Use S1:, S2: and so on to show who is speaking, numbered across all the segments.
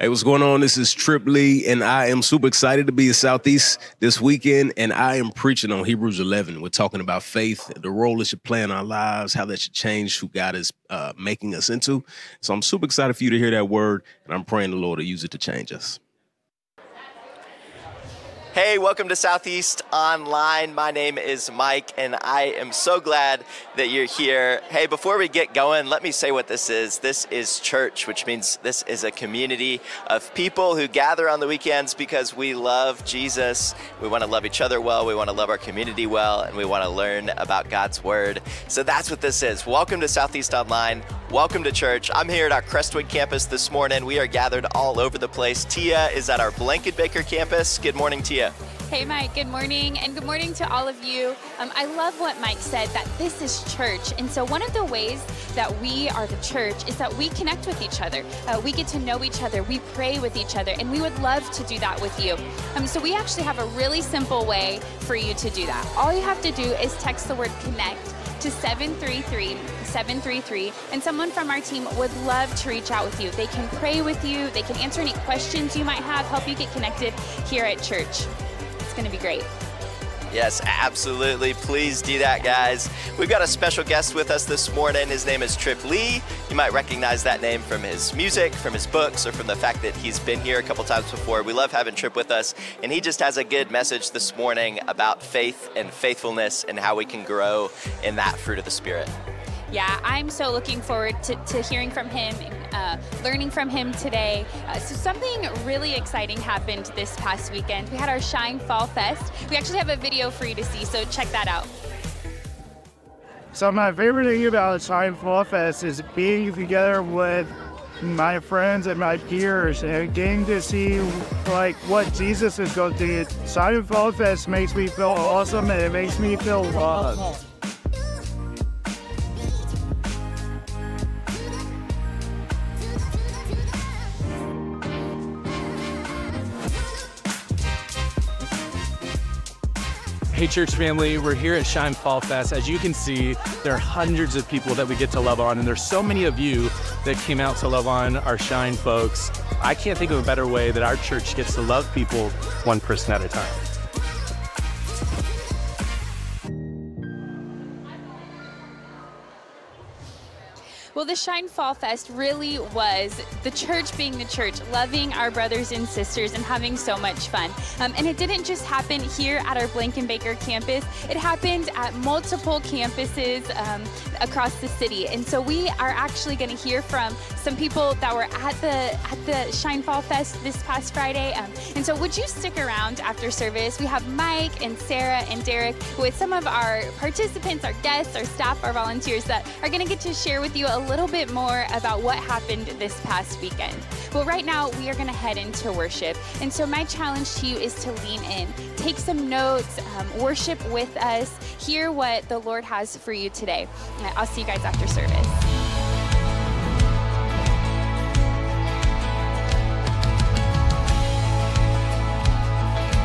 S1: Hey, what's going on? This is Trip Lee, and I am super excited to be in Southeast this weekend. And I am preaching on Hebrews 11. We're talking about faith, the role it should play in our lives, how that should change who God is uh, making us into. So I'm super excited for you to hear that word, and I'm praying the Lord to use it to change us.
S2: Hey, welcome to Southeast Online. My name is Mike, and I am so glad that you're here. Hey, before we get going, let me say what this is. This is church, which means this is a community of people who gather on the weekends because we love Jesus. We want to love each other well, we want to love our community well, and we want to learn about God's Word. So that's what this is. Welcome to Southeast Online. Welcome to church. I'm here at our Crestwood campus this morning. We are gathered all over the place. Tia is at our Blankenbaker campus. Good morning, Tia.
S3: Hey, Mike, good morning, and good morning to all of you. Um, I love what Mike said that this is church. And so, one of the ways that we are the church is that we connect with each other. Uh, we get to know each other, we pray with each other, and we would love to do that with you. Um, so, we actually have a really simple way for you to do that. All you have to do is text the word connect to 733 733 and someone from our team would love to reach out with you. They can pray with you, they can answer any questions you might have, help you get connected here at church. It's going to be great.
S2: Yes, absolutely. Please do that, guys. We've got a special guest with us this morning. His name is Trip Lee. You might recognize that name from his music, from his books, or from the fact that he's been here a couple times before. We love having Trip with us, and he just has a good message this morning about faith and faithfulness and how we can grow in that fruit of the Spirit.
S3: Yeah, I'm so looking forward to, to hearing from him, uh, learning from him today. Uh, so, something really exciting happened this past weekend. We had our Shine Fall Fest. We actually have a video for you to see, so check that out.
S4: So, my favorite thing about Shine Fall Fest is being together with my friends and my peers and getting to see like what Jesus is going to do. Shine Fall Fest makes me feel awesome and it makes me feel loved.
S5: Hey, church family, we're here at Shine Fall Fest. As you can see, there are hundreds of people that we get to love on, and there's so many of you that came out to love on our Shine folks. I can't think of a better way that our church gets to love people one person at a time.
S3: The Shine Fall Fest really was the church being the church, loving our brothers and sisters and having so much fun. Um, and it didn't just happen here at our Blankenbaker campus, it happened at multiple campuses um, across the city. And so we are actually going to hear from some people that were at the at the Shine Fall Fest this past Friday. Um, and so would you stick around after service? We have Mike and Sarah and Derek with some of our participants, our guests, our staff, our volunteers that are going to get to share with you a little bit more about what happened this past weekend. But right now, we are going to head into worship. And so, my challenge to you is to lean in, take some notes, um, worship with us, hear what the Lord has for you today. I'll see you guys after service.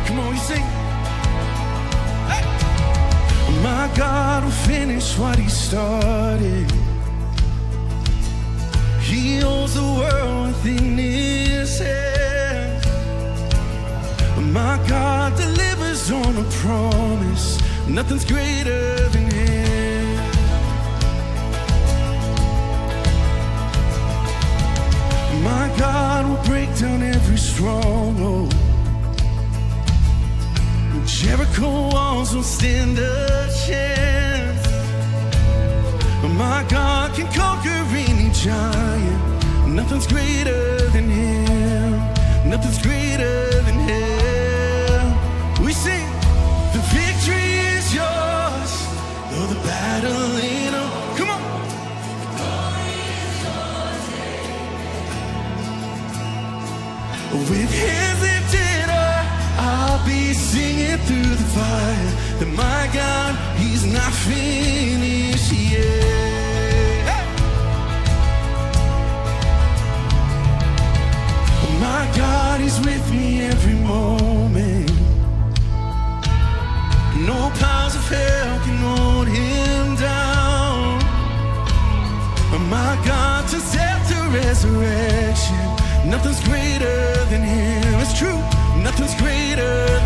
S6: Come on, you sing. Hey! My God will finish what He started. He owns the world within his hands. My God delivers on a promise. Nothing's greater than him. My God will break down every stronghold. Jericho walls will stand a chance. My God can conquer any giant. Nothing's greater than Him. Nothing's greater than Him. We sing, the victory is yours. Though the battle ain't. Come on. Glory is yours With hands lifted up, I'll be singing through the fire that my God, He's not finished yet. Hey! My God is with me every moment. No powers of hell can hold Him down. My God, to death to resurrection, nothing's greater than Him. It's true, nothing's greater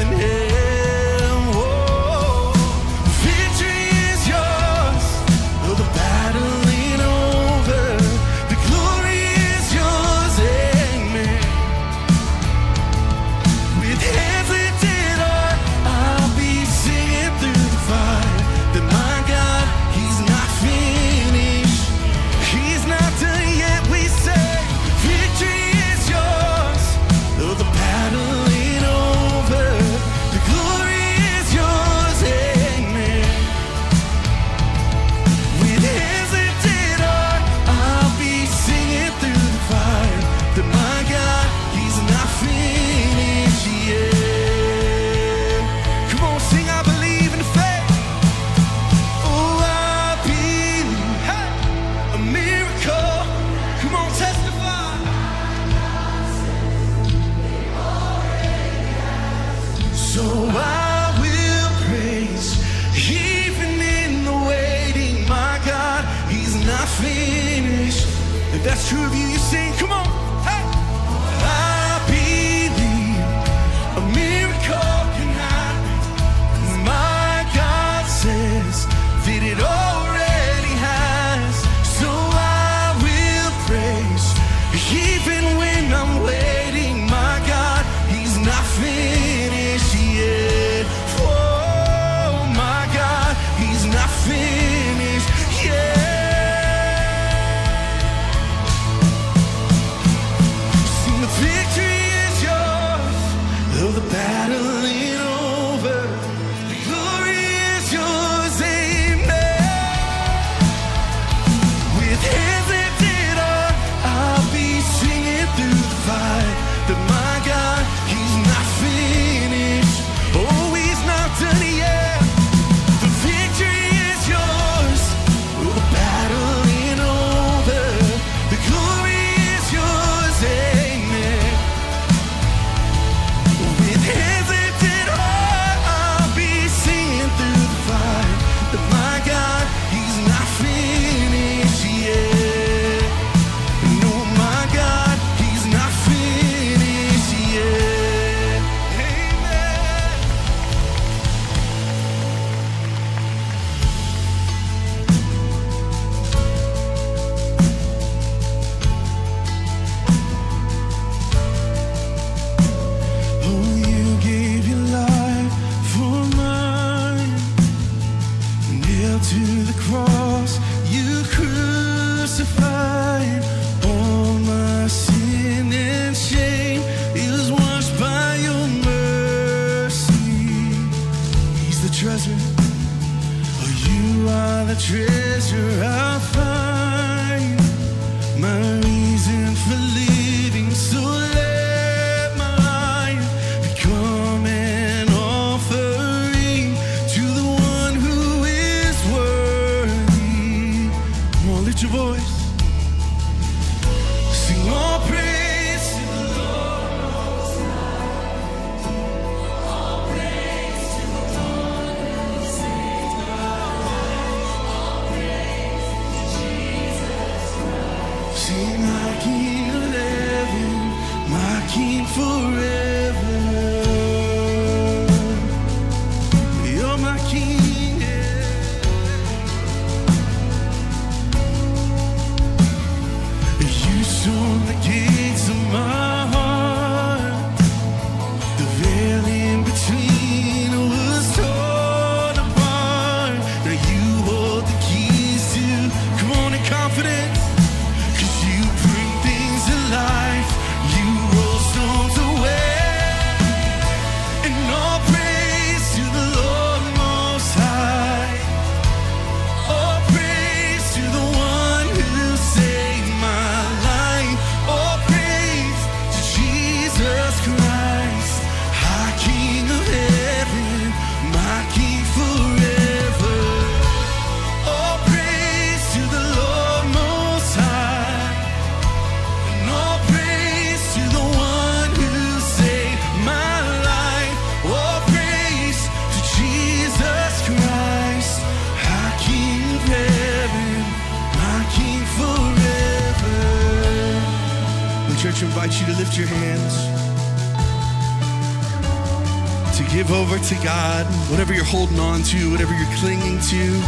S6: holding on to, whatever you're clinging to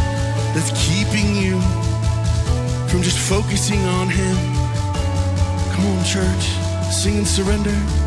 S6: that's keeping you from just focusing on Him. Come on, church, sing and surrender.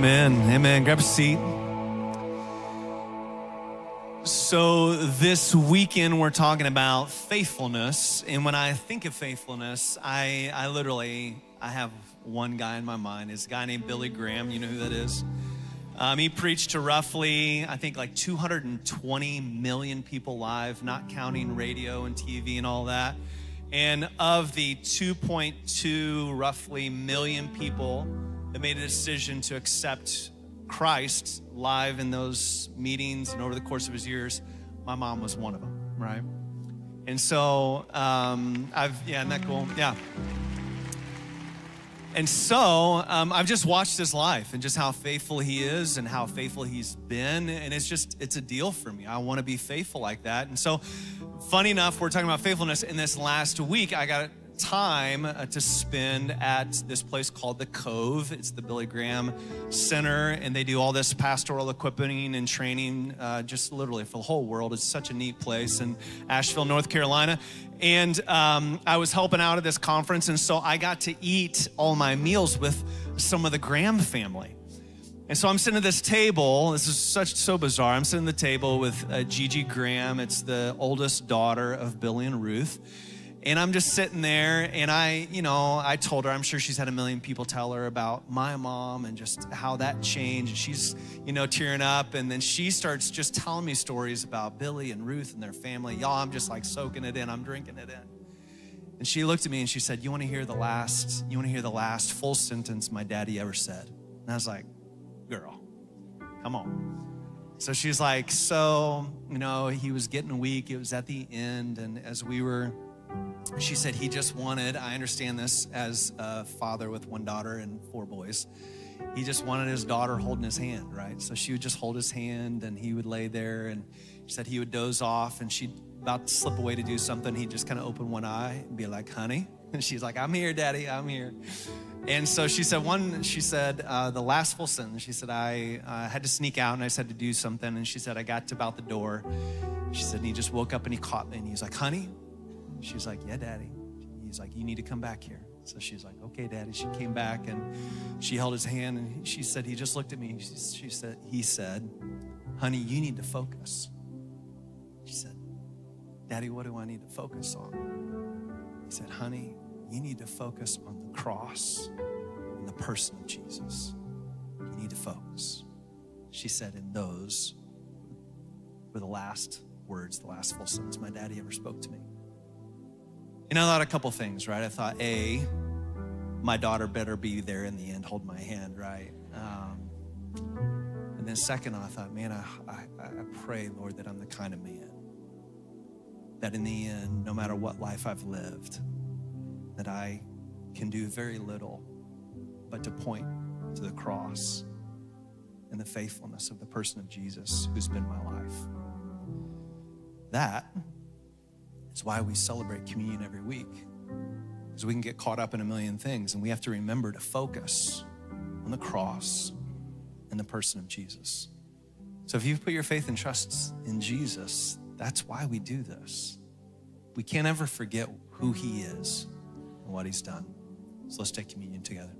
S7: Amen. Amen. Grab a seat. So, this weekend we're talking about faithfulness. And when I think of faithfulness, I, I literally I have one guy in my mind. It's a guy named Billy Graham. You know who that is? Um, he preached to roughly, I think, like 220 million people live, not counting radio and TV and all that. And of the 2.2 roughly million people that made a decision to accept Christ live in those meetings and over the course of his years, my mom was one of them, right? And so um, I've, yeah, isn't that cool? Yeah. And so um, I've just watched his life and just how faithful he is and how faithful he's been. And it's just, it's a deal for me. I want to be faithful like that. And so, funny enough, we're talking about faithfulness. In this last week, I got time uh, to spend at this place called The Cove. It's the Billy Graham Center, and they do all this pastoral equipping and training uh, just literally for the whole world. It's such a neat place in Asheville, North Carolina. And um, I was helping out at this conference, and so I got to eat all my meals with some of the Graham family. And so I'm sitting at this table. This is such so bizarre. I'm sitting at the table with uh, Gigi Graham. It's the oldest daughter of Billy and Ruth. And I'm just sitting there, and I, you know, I told her, I'm sure she's had a million people tell her about my mom and just how that changed. And she's, you know, tearing up. And then she starts just telling me stories about Billy and Ruth and their family. Y'all, I'm just like soaking it in, I'm drinking it in. And she looked at me and she said, You want to hear the last, you want to hear the last full sentence my daddy ever said? And I was like, Girl, come on. So she's like, So, you know, he was getting weak. It was at the end. And as we were, she said he just wanted, I understand this as a father with one daughter and four boys. He just wanted his daughter holding his hand, right? So she would just hold his hand and he would lay there and she said he would doze off and she'd about to slip away to do something. He'd just kind of open one eye and be like, honey. And she's like, I'm here, daddy, I'm here. And so she said, one, she said, uh, the last full sentence, she said, I uh, had to sneak out and I said to do something. And she said, I got to about the door. She said, and he just woke up and he caught me and he's like, honey. She's like, yeah, daddy. He's like, you need to come back here. So she's like, okay, daddy. She came back and she held his hand and she said, he just looked at me. She, she said, he said, honey, you need to focus. She said, daddy, what do I need to focus on? He said, honey, you need to focus on the cross and the person of Jesus. You need to focus. She said, and those were the last words, the last full sentence my daddy ever spoke to me. And I thought a couple things, right? I thought, A, my daughter better be there in the end, hold my hand, right? Um, and then second, I thought, man, I, I, I pray, Lord, that I'm the kind of man that in the end, no matter what life I've lived, that I can do very little but to point to the cross and the faithfulness of the person of Jesus who's been my life. That is why we celebrate communion every week. Because we can get caught up in a million things and we have to remember to focus on the cross and the person of Jesus. So if you've put your faith and trust in Jesus, that's why we do this. We can't ever forget who he is and what he's done. So let's take communion together.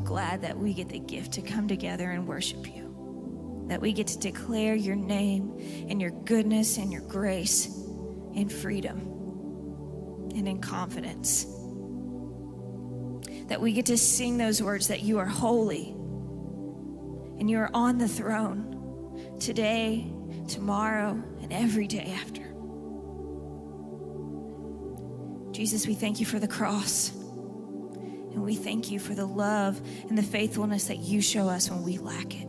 S8: Glad that we get the gift to come together and worship you. That we get to declare your name and your goodness and your grace in freedom and in confidence. That we get to sing those words that you are holy and you are on the throne today, tomorrow, and every day after. Jesus, we thank you for the cross. We thank you for the love and the faithfulness that you show us when we lack it.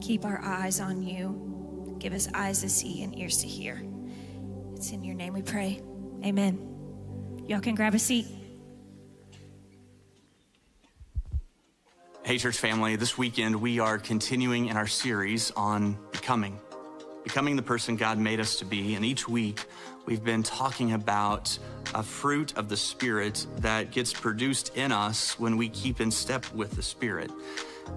S8: Keep our eyes on you. Give us eyes to see and ears to hear. It's in your name we pray. Amen. Y'all can grab a seat.
S9: Hey, church family, this weekend we are continuing in our series on becoming, becoming the person God made us to be. And each week we've been talking about a fruit of the Spirit that gets produced in us when we keep in step with the Spirit.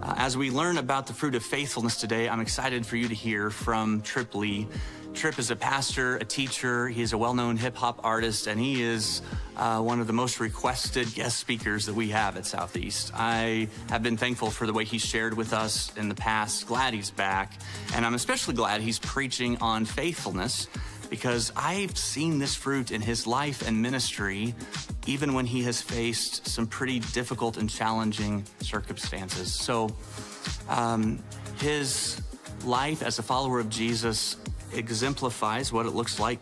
S9: Uh, as we learn about the fruit of faithfulness today, I'm excited for you to hear from Trip Lee. Trip is a pastor, a teacher, he's a well known hip hop artist, and he is uh, one of the most requested guest speakers that we have at Southeast. I have been thankful for the way he's shared with us in the past, glad he's back, and I'm especially glad he's preaching on faithfulness because I've seen this fruit in his life and ministry, even when he has faced some pretty difficult and challenging circumstances. So, um, his life as a follower of Jesus exemplifies what it looks like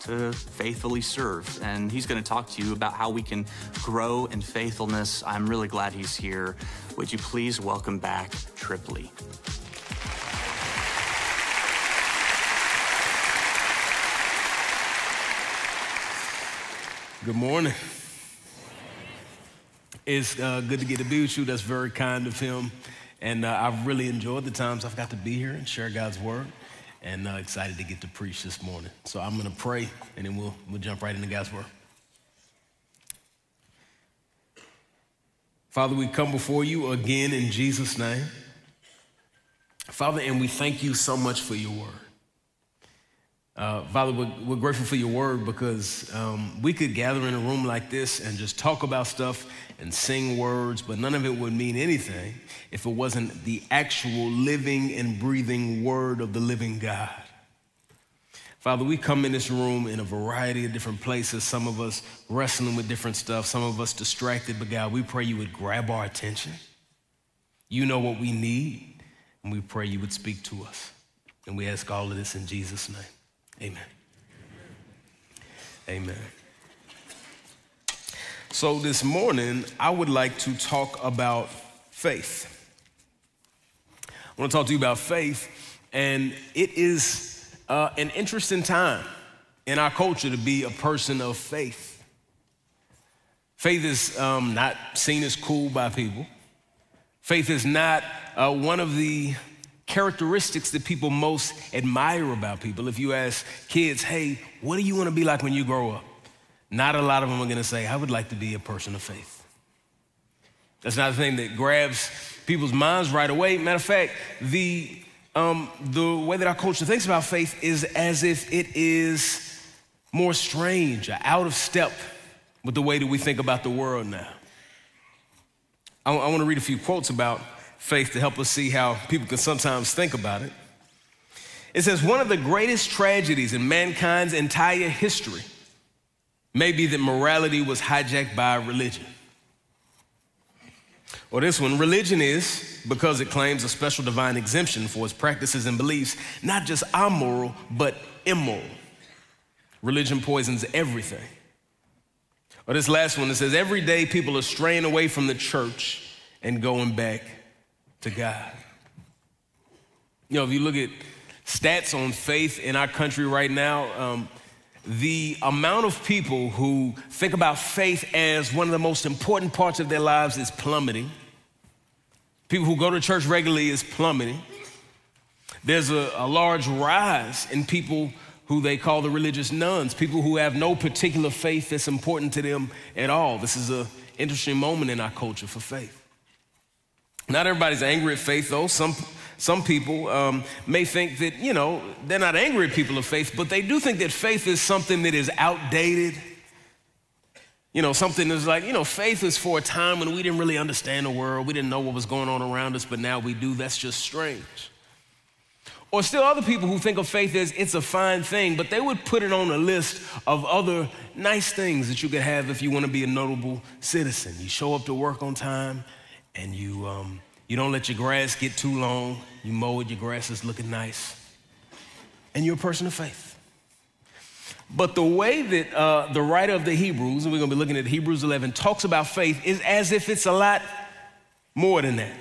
S9: to faithfully serve. And he's going to talk to you about how we can grow in faithfulness. I'm really glad he's here. Would you please welcome back Trip Lee?
S1: Good morning. It's uh, good to get to be with you. That's very kind of him. And uh, I've really enjoyed the times I've got to be here and share God's word. And uh, excited to get to preach this morning. So I'm going to pray and then we'll, we'll jump right into God's word. Father, we come before you again in Jesus' name. Father, and we thank you so much for your word. Uh, Father, we're, we're, grateful for your word because um, we could gather in a room like this and just talk about stuff and sing words, but none of it would mean anything if it wasn't the actual living and breathing word of the living God. Father, we come in this room in a variety of different places, some of us wrestling with different stuff, some of us distracted, but God, we pray you would grab our attention. You know what we need, and we pray you would speak to us. And we ask all of this in Jesus' name. Amen. Amen. So this morning, I would like to talk about faith. I want to talk to you about faith, and it is uh, an interesting time in our culture to be a person of faith. Faith is um, not seen as cool by people. Faith is not uh, one of the characteristics that people most admire about people. If you ask kids, hey, what do you want to be like when you grow up? Not a lot of them are going to say, I would like to be a person of faith. That's not the thing that grabs people's minds right away. Matter of fact, the, um, the way that our culture thinks about faith is as if it is more strange, out of step with the way that we think about the world now. I, I want to read a few quotes about faith to help us see how people can sometimes think about it. It says, One of the greatest tragedies in mankind's entire history may be that morality was hijacked by religion. Or this one religion is, because it claims a special divine exemption for its practices and beliefs, not just amoral, but immoral. Religion poisons everything. Or this last one that says, every day people are straying away from the church and going back to God. You know, if you look at stats on faith in our country right now, um, the amount of people who think about faith as one of the most important parts of their lives is plummeting. People who go to church regularly is plummeting. There's a, a large rise in people who they call the religious nones, people who have no particular faith that's important to them at all. This is an interesting moment in our culture for faith. Not everybody's angry at faith, though. Some, some people um, may think that, you know, they're not angry at people of faith, but they do think that faith is something that is outdated. You know, something that's like, you know, faith is for a time when we didn't really understand the world. We didn't know what was going on around us, but now we do. That's just strange. Or still other people who think of faith as it's a fine thing, but they would put it on a list of other nice things that you could have if you want to be a notable citizen. You show up to work on time and you, um, you don't let your grass get too long. You mow it, your grass is looking nice. And you're a person of faith. But the way that uh, the writer of the Hebrews, and we're going to be looking at Hebrews 11, talks about faith is as if it's a lot more than that.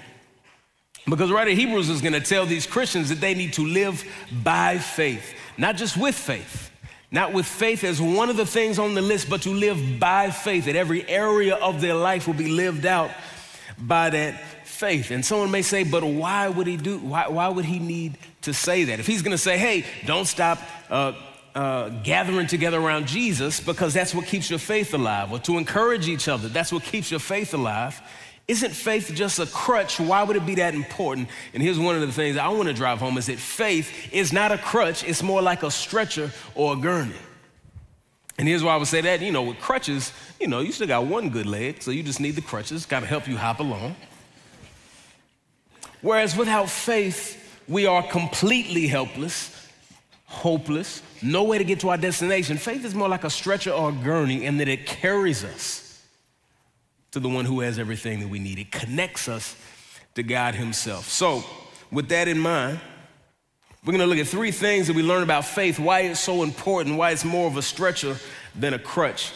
S1: Because the writer of Hebrews is going to tell these Christians that they need to live by faith, not just with faith, not with faith as one of the things on the list, but to live by faith, that every area of their life will be lived out by that faith. And someone may say, but why would he do, why, why would he need to say that? If he's going to say, hey, don't stop uh, uh, gathering together around Jesus because that's what keeps your faith alive, or to encourage each other, that's what keeps your faith alive. Isn't faith just a crutch? Why would it be that important? And here's one of the things I want to drive home is that faith is not a crutch, it's more like a stretcher or a gurney. And here's why I would say that, you know, with crutches, you know, you still got one good leg, so you just need the crutches, got to help you hop along. Whereas without faith, we are completely helpless, hopeless, no way to get to our destination. Faith is more like a stretcher or a gurney in that it carries us to the one who has everything that we need. It connects us to God Himself. So, with that in mind, we're going to look at three things that we learn about faith, why it's so important, why it's more of a stretcher than a crutch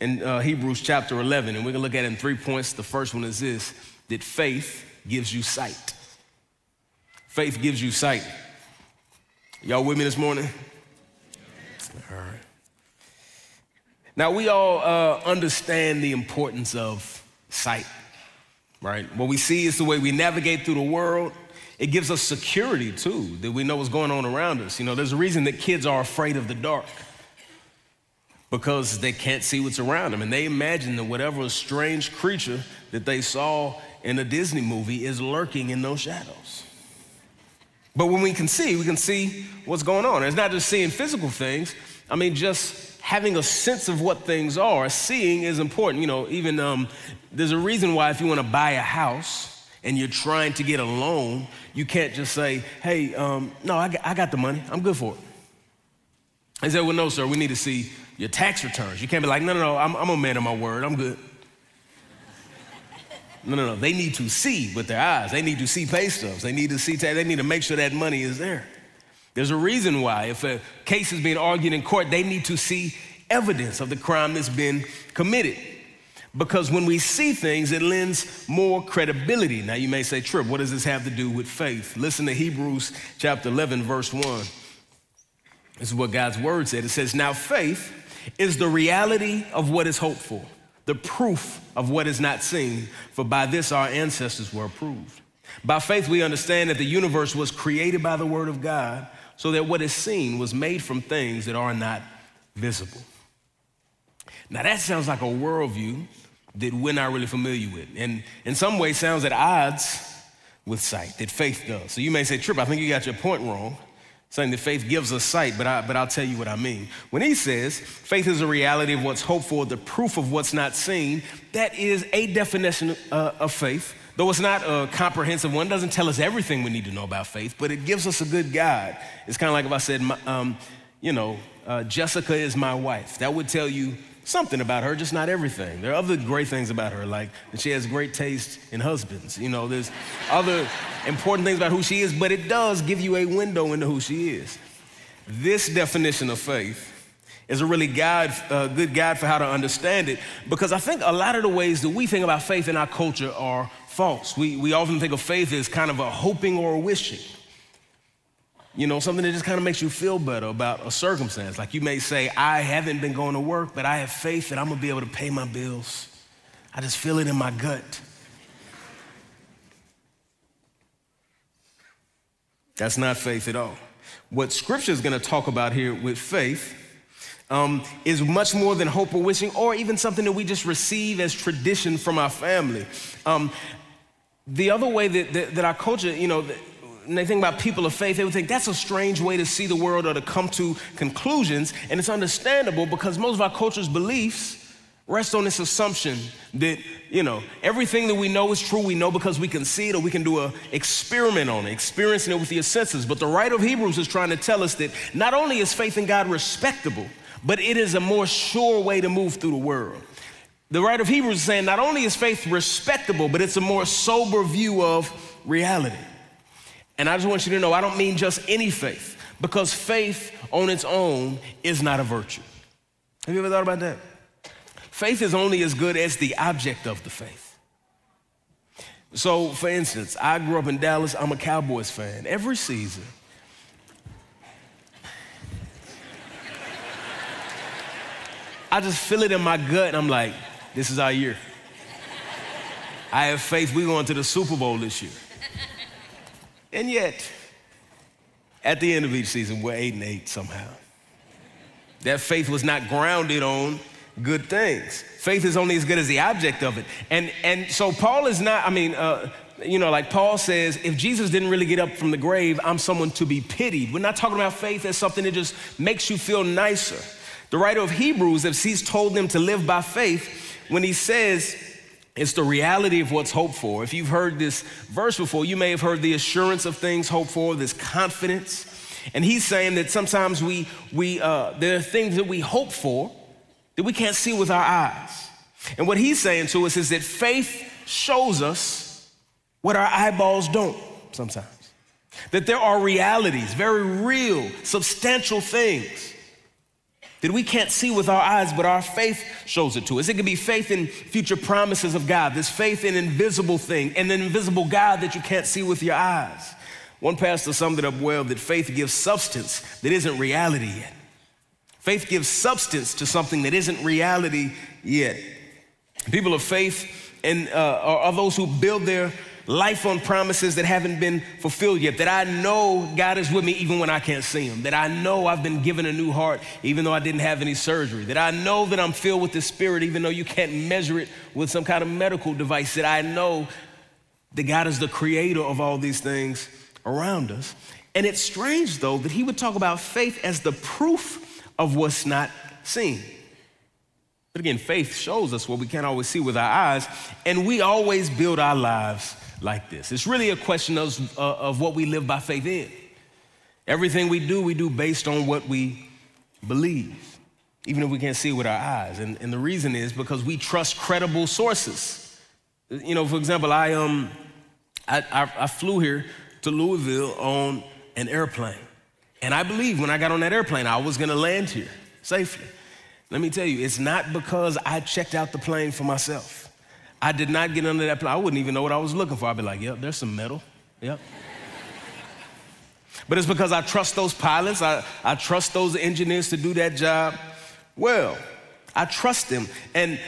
S1: in uh, Hebrews chapter 11. And we're going to look at it in three points. The first one is this that faith gives you sight. Faith gives you sight. Y'all with me this morning? All right. Now, we all uh, understand the importance of sight, right? What we see is the way we navigate through the world. It gives us security too, that we know what's going on around us. You know, there's a reason that kids are afraid of the dark because they can't see what's around them. And they imagine that whatever strange creature that they saw in a Disney movie is lurking in those shadows. But when we can see, we can see what's going on. It's not just seeing physical things, I mean, just having a sense of what things are, seeing is important. You know, even um, there's a reason why if you want to buy a house and you're trying to get a loan, you can't just say, hey, um, no, I got, I got the money, I'm good for it. I said, well, no, sir, we need to see your tax returns. You can't be like, no, no, no, I'm, I'm a man of my word, I'm good. No, no, no. They need to see with their eyes. They need to see pay stubs. They need to see. They need to make sure that money is there. There's a reason why, if a case is being argued in court, they need to see evidence of the crime that's been committed. Because when we see things, it lends more credibility. Now, you may say, Trip, what does this have to do with faith? Listen to Hebrews chapter 11, verse 1. This is what God's word said. It says, Now faith is the reality of what is hoped for, the proof of what is not seen, for by this our ancestors were approved. By faith, we understand that the universe was created by the word of God so that what is seen was made from things that are not visible. Now, that sounds like a worldview that we're not really familiar with, and in some ways sounds at odds with sight, that faith does. So you may say, Trip, I think you got your point wrong, saying that faith gives us sight, but, I, but I'll tell you what I mean. When he says faith is a reality of what's hoped for, the proof of what's not seen, that is a definition uh, of faith Though it's not a comprehensive one, doesn't tell us everything we need to know about faith, but it gives us a good guide. It's kind of like if I said, um, you know, uh, Jessica is my wife. That would tell you something about her, just not everything. There are other great things about her, like that she has great taste in husbands. You know, there's other important things about who she is, but it does give you a window into who she is. This definition of faith is a really guide, uh, good guide for how to understand it because I think a lot of the ways that we think about faith in our culture are false. We, we often think of faith as kind of a hoping or a wishing. You know, something that just kind of makes you feel better about a circumstance. Like you may say, I haven't been going to work, but I have faith that I'm gonna be able to pay my bills. I just feel it in my gut. That's not faith at all. What scripture is gonna talk about here with faith um, is much more than hope or wishing, or even something that we just receive as tradition from our family. Um, the other way that, that, that, our culture, you know, when they think about people of faith, they would think that's a strange way to see the world or to come to conclusions. And it's understandable because most of our culture's beliefs rest on this assumption that, you know, everything that we know is true, we know because we can see it or we can do an experiment on it, experiencing it with your senses. But the writer of Hebrews is trying to tell us that not only is faith in God respectable, but it is a more sure way to move through the world. The writer of Hebrews is saying not only is faith respectable, but it's a more sober view of reality. And I just want you to know I don't mean just any faith, because faith on its own is not a virtue. Have you ever thought about that? Faith is only as good as the object of the faith. So, for instance, I grew up in Dallas, I'm a Cowboys fan. Every season, I just feel it in my gut, and I'm like, this is our year. I have faith we're going to the Super Bowl this year. And yet, at the end of each season, we're eight and eight somehow. That faith was not grounded on good things. Faith is only as good as the object of it. And, and so Paul is not, I mean, uh, you know, like Paul says, if Jesus didn't really get up from the grave, I'm someone to be pitied. We're not talking about faith as something that just makes you feel nicer. The writer of Hebrews, if he's told them to live by faith, when he says it's the reality of what's hoped for. If you've heard this verse before, you may have heard the assurance of things hoped for, this confidence. And he's saying that sometimes we, we uh, there are things that we hope for that we can't see with our eyes. And what he's saying to us is that faith shows us what our eyeballs don't sometimes. That there are realities, very real, substantial things that we can't see with our eyes, but our faith shows it to us. It can be faith in future promises of God, this faith in invisible thing, an invisible God that you can't see with your eyes. One pastor summed it up well that faith gives substance that isn't reality yet. Faith gives substance to something that isn't reality yet. People of faith and uh, are those who build their life on promises that haven't been fulfilled yet. That I know God is with me even when I can't see Him. That I know I've been given a new heart even though I didn't have any surgery. That I know that I'm filled with the Spirit even though you can't measure it with some kind of medical device. That I know that God is the creator of all these things around us. And it's strange though that He would talk about faith as the proof of what's not seen. But again, faith shows us what we can't always see with our eyes, and we always build our lives like this. It's really a question of, uh, of what we live by faith in. Everything we do, we do based on what we believe, even if we can't see it with our eyes. And, and the reason is because we trust credible sources. You know, for example, I, um, I, I, I flew here to Louisville on an airplane. And I believe when I got on that airplane, I was gonna land here safely. Let me tell you, it's not because I checked out the plane for myself. I did not get under that. I wouldn't even know what I was looking for. I'd be like, yep, there's some metal. Yep. but it's because I trust those pilots, I, I trust those engineers to do that job well. I trust them. And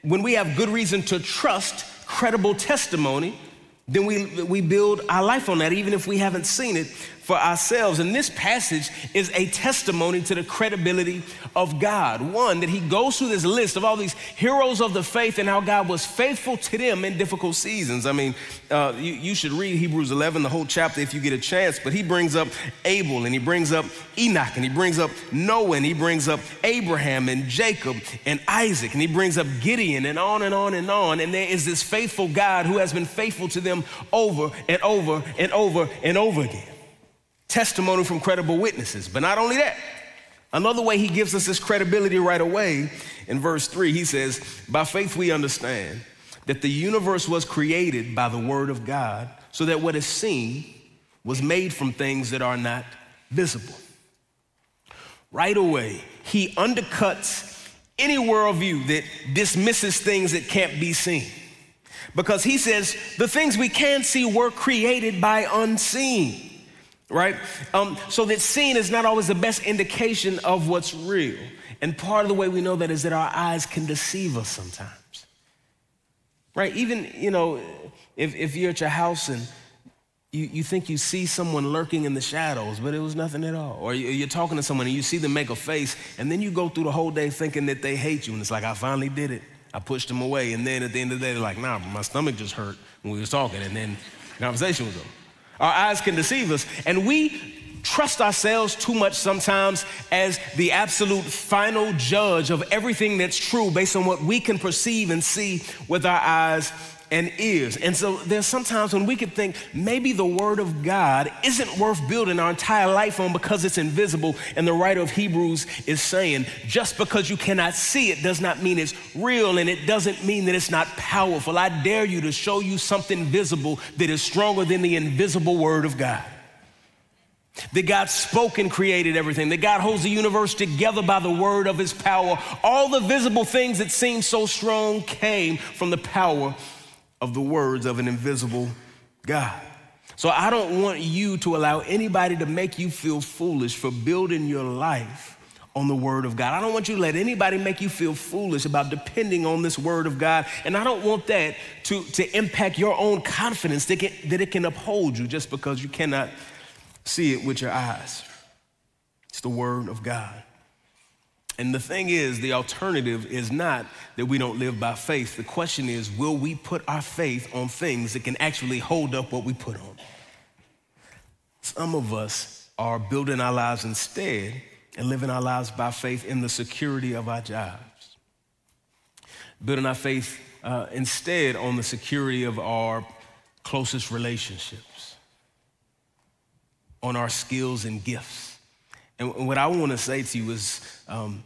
S1: when we have good reason to trust credible testimony, then we, we build our life on that, even if we haven't seen it for ourselves. And this passage is a testimony to the credibility of God. One, that he goes through this list of all these heroes of the faith and how God was faithful to them in difficult seasons. I mean, uh, you, you should read Hebrews 11, the whole chapter, if you get a chance. But he brings up Abel and he brings up Enoch and he brings up Noah and he brings up Abraham and Jacob and Isaac and he brings up Gideon and on and on and on. And there is this faithful God who has been faithful to them over and over and over and over again testimony from credible witnesses. But not only that, another way he gives us this credibility right away in verse 3, he says, By faith we understand that the universe was created by the word of God, so that what is seen was made from things that are not visible. Right away, he undercuts any worldview that dismisses things that can't be seen. Because he says the things we can see were created by unseen right? Um, so that seeing is not always the best indication of what's real. And part of the way we know that is that our eyes can deceive us sometimes, right? Even, you know, if, if you're at your house and you, you think you see someone lurking in the shadows, but it was nothing at all. Or you're talking to someone and you see them make a face, and then you go through the whole day thinking that they hate you, and it's like, I finally did it. I pushed them away. And then at the end of the day, they're like, nah, my stomach just hurt when we was talking, and then the conversation was over. Our eyes can deceive us. And we trust ourselves too much sometimes as the absolute final judge of everything that's true based on what we can perceive and see with our eyes and is. And so there's sometimes when we could think maybe the word of God isn't worth building our entire life on because it's invisible. And the writer of Hebrews is saying, just because you cannot see it does not mean it's real and it doesn't mean that it's not powerful. I dare you to show you something visible that is stronger than the invisible word of God. That God spoke and created everything. That God holds the universe together by the word of his power. All the visible things that seem so strong came from the power of the words of an invisible God. So I don't want you to allow anybody to make you feel foolish for building your life on the word of God. I don't want you to let anybody make you feel foolish about depending on this word of God. And I don't want that to, to impact your own confidence that, can, that it can uphold you just because you cannot see it with your eyes. It's the Word of God. And the thing is, the alternative is not that we don't live by faith. The question is, will we put our faith on things that can actually hold up what we put on? Some of us are building our lives instead and living our lives by faith in the security of our jobs. Building our faith uh, instead on the security of our closest relationships on our skills and gifts. And what I want to say to you is um,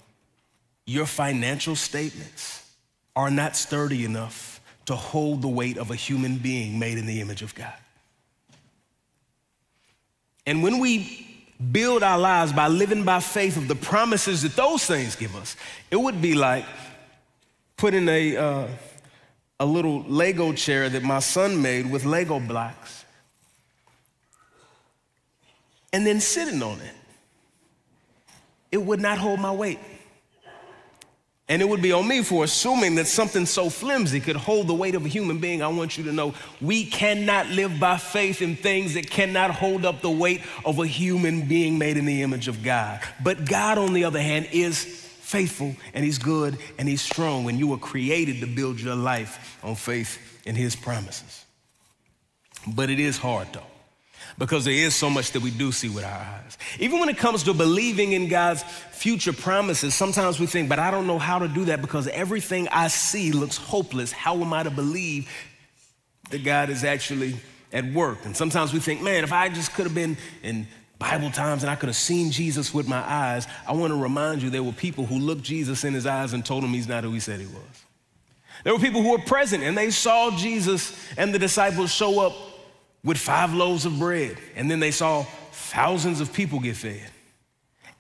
S1: your financial statements are not sturdy enough to hold the weight of a human being made in the image of God. And when we build our lives by living by faith of the promises that those things give us, it would be like putting a, uh, a little Lego chair that my son made with Lego blocks and then sitting on it, it would not hold my weight. And it would be on me for assuming that something so flimsy could hold the weight of a human being. I want you to know we cannot live by faith in things that cannot hold up the weight of a human being made in the image of God. But God, on the other hand, is faithful and He's good and He's strong. And you were created to build your life on faith in His promises. But it is hard though because there is so much that we do see with our eyes. Even when it comes to believing in God's future promises, sometimes we think, but I don't know how to do that because everything I see looks hopeless. How am I to believe that God is actually at work? And sometimes we think, man, if I just could have been in Bible times and I could have seen Jesus with my eyes, I want to remind you there were people who looked Jesus in his eyes and told him he's not who he said he was. There were people who were present and they saw Jesus and the disciples show up with five loaves of bread, and then they saw thousands of people get fed,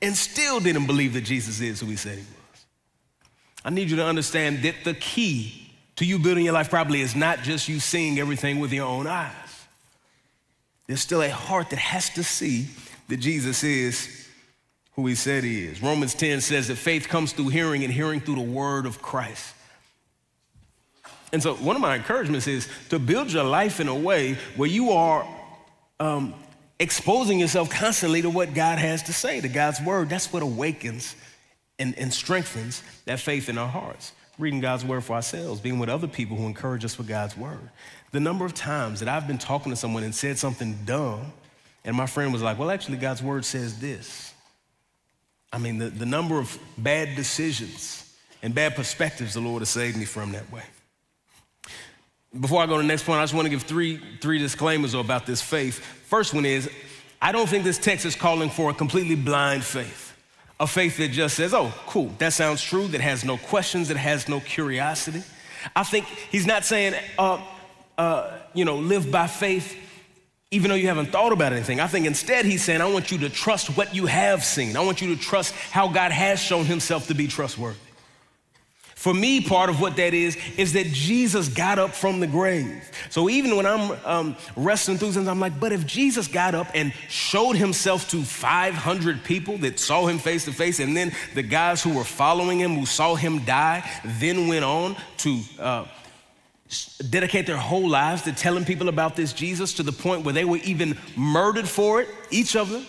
S1: and still didn't believe that Jesus is who he said he was. I need you to understand that the key to you building your life probably is not just you seeing everything with your own eyes. There's still a heart that has to see that Jesus is who he said he is. Romans 10 says that faith comes through hearing and hearing through the word of Christ. And so, one of my encouragements is to build your life in a way where you are um, exposing yourself constantly to what God has to say, to God's word. That's what awakens and, and strengthens that faith in our hearts. Reading God's word for ourselves, being with other people who encourage us with God's word. The number of times that I've been talking to someone and said something dumb, and my friend was like, Well, actually, God's word says this. I mean, the, the number of bad decisions and bad perspectives the Lord has saved me from that way. Before I go to the next point, I just want to give three, three disclaimers about this faith. First one is I don't think this text is calling for a completely blind faith, a faith that just says, oh, cool, that sounds true, that has no questions, that has no curiosity. I think he's not saying, uh, uh, you know, live by faith even though you haven't thought about anything. I think instead he's saying, I want you to trust what you have seen. I want you to trust how God has shown himself to be trustworthy. For me, part of what that is, is that Jesus got up from the grave. So even when I'm um, wrestling through things, I'm like, but if Jesus got up and showed himself to 500 people that saw him face to face, and then the guys who were following him, who saw him die, then went on to uh, dedicate their whole lives to telling people about this Jesus to the point where they were even murdered for it, each of them.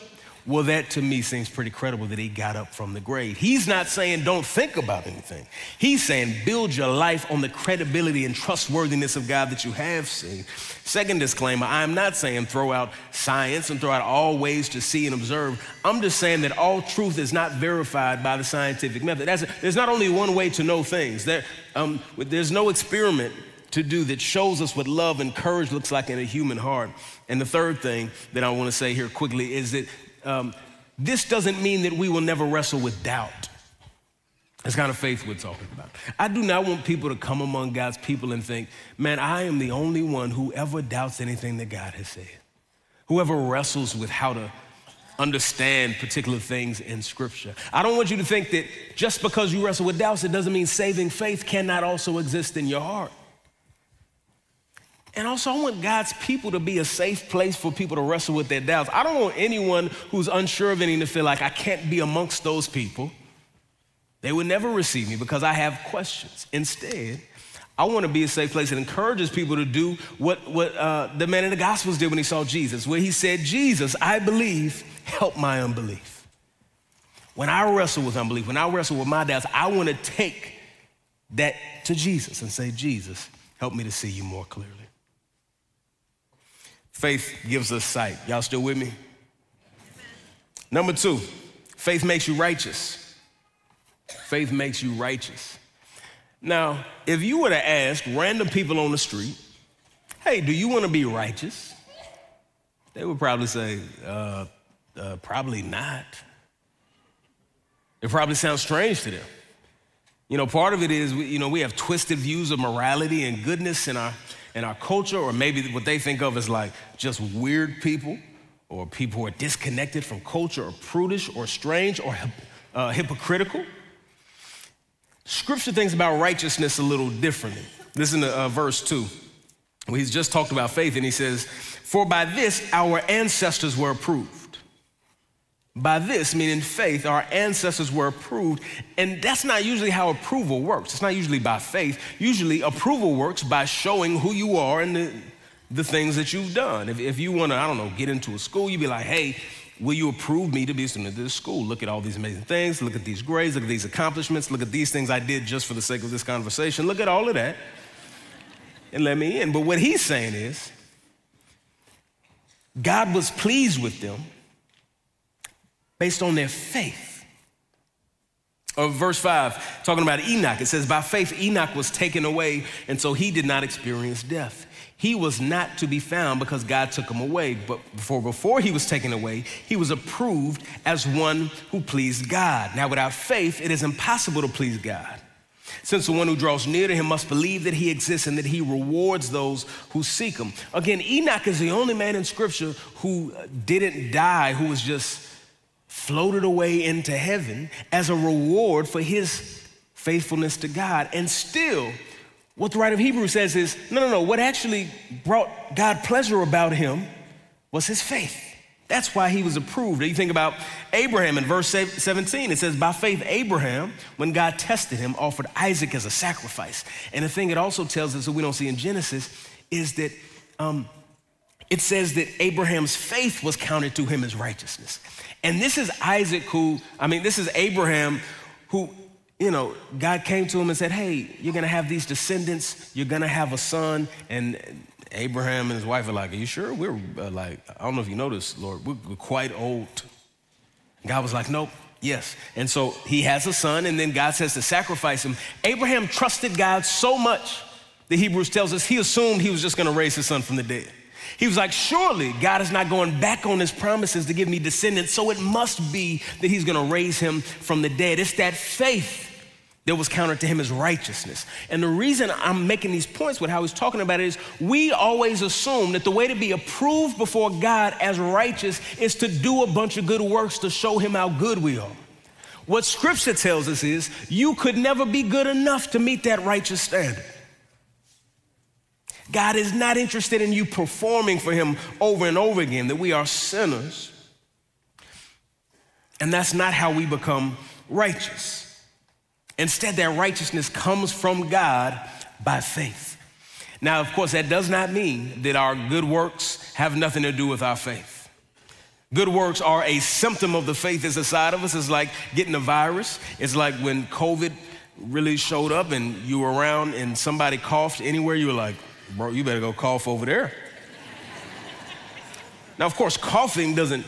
S1: Well, that to me seems pretty credible that he got up from the grave. He's not saying don't think about anything. He's saying build your life on the credibility and trustworthiness of God that you have seen. Second disclaimer I'm not saying throw out science and throw out all ways to see and observe. I'm just saying that all truth is not verified by the scientific method. There's not only one way to know things, there, um, there's no experiment to do that shows us what love and courage looks like in a human heart. And the third thing that I want to say here quickly is that um, this doesn't mean that we will never wrestle with doubt. That's kind of faith we're talking about. I do not want people to come among God's people and think, man, I am the only one who ever doubts anything that God has said, whoever wrestles with how to understand particular things in Scripture. I don't want you to think that just because you wrestle with doubts, it doesn't mean saving faith cannot also exist in your heart. And also, I want God's people to be a safe place for people to wrestle with their doubts. I don't want anyone who's unsure of anything to feel like I can't be amongst those people. They would never receive me because I have questions. Instead, I want to be a safe place that encourages people to do what, what uh, the man in the Gospels did when he saw Jesus, where he said, Jesus, I believe, help my unbelief. When I wrestle with unbelief, when I wrestle with my doubts, I want to take that to Jesus and say, Jesus, help me to see you more clearly. Faith gives us sight. Y'all still with me? Number two, faith makes you righteous. Faith makes you righteous. Now, if you were to ask random people on the street, hey, do you want to be righteous? They would probably say, uh, uh, probably not. It probably sounds strange to them. You know, part of it is, you know, we have twisted views of morality and goodness in our in our culture, or maybe what they think of as like just weird people, or people who are disconnected from culture, or prudish, or strange, or uh, hypocritical. Scripture thinks about righteousness a little differently. Listen to uh, verse 2. Well, he's just talked about faith, and he says, For by this our ancestors were approved. By this, meaning faith, our ancestors were approved. And that's not usually how approval works. It's not usually by faith. Usually, approval works by showing who you are and the, the things that you've done. If, if you want to, I don't know, get into a school, you'd be like, hey, will you approve me to be a student of this school? Look at all these amazing things. Look at these grades. Look at these accomplishments. Look at these things I did just for the sake of this conversation. Look at all of that and let me in. But what he's saying is, God was pleased with them based on their faith. Or verse 5, talking about Enoch, it says, By faith, Enoch was taken away, and so he did not experience death. He was not to be found because God took him away. But before, before he was taken away, he was approved as one who pleased God. Now, without faith, it is impossible to please God. Since the one who draws near to him must believe that he exists and that he rewards those who seek him. Again, Enoch is the only man in scripture who didn't die, who was just floated away into heaven as a reward for his faithfulness to God. And still, what the writer of Hebrews says is no, no, no. What actually brought God pleasure about him was his faith. That's why he was approved. You think about Abraham in verse 17, it says, By faith, Abraham, when God tested him, offered Isaac as a sacrifice. And the thing it also tells us that we don't see in Genesis is that um, it says that Abraham's faith was counted to him as righteousness. And this is Isaac who, I mean, this is Abraham who, you know, God came to him and said, Hey, you're gonna have these descendants, you're gonna have a son. And Abraham and his wife are like, Are you sure? We're uh, like, I don't know if you noticed, Lord, we're, we're quite old. God was like, Nope, yes. And so he has a son, and then God says to sacrifice him. Abraham trusted God so much, the Hebrews tells us he assumed he was just gonna raise his son from the dead. He was like, Surely God is not going back on his promises to give me descendants, so it must be that he's gonna raise him from the dead. It's that faith that was counted to him as righteousness. And the reason I'm making these points with how he's talking about it is we always assume that the way to be approved before God as righteous is to do a bunch of good works to show him how good we are. What scripture tells us is you could never be good enough to meet that righteous standard. God is not interested in you performing for Him over and over again, that we are sinners. And that's not how we become righteous. Instead, that righteousness comes from God by faith. Now, of course, that does not mean that our good works have nothing to do with our faith. Good works are a symptom of the faith that's inside of us. It's like getting a virus. It's like when COVID really showed up and you were around and somebody coughed anywhere, you were like, bro, you better go cough over there. now, of course, coughing doesn't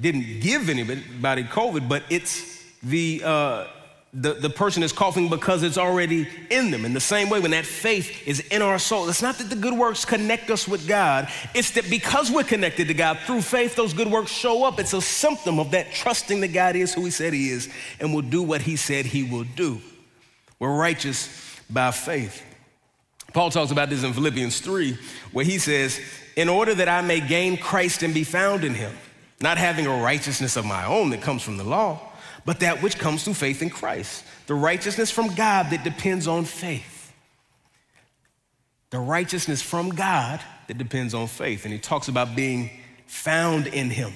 S1: didn't give anybody COVID, but it's the uh, the, the person is coughing because it's already in them. In the same way, when that faith is in our soul, it's not that the good works connect us with God, it's that because we're connected to God through faith, those good works show up. It's a symptom of that trusting that God is who He said He is and will do what He said He will do. We're righteous by faith. Paul talks about this in Philippians 3, where he says, In order that I may gain Christ and be found in Him, not having a righteousness of my own that comes from the law but that which comes through faith in Christ, the righteousness from God that depends on faith. The righteousness from God that depends on faith. And he talks about being found in him.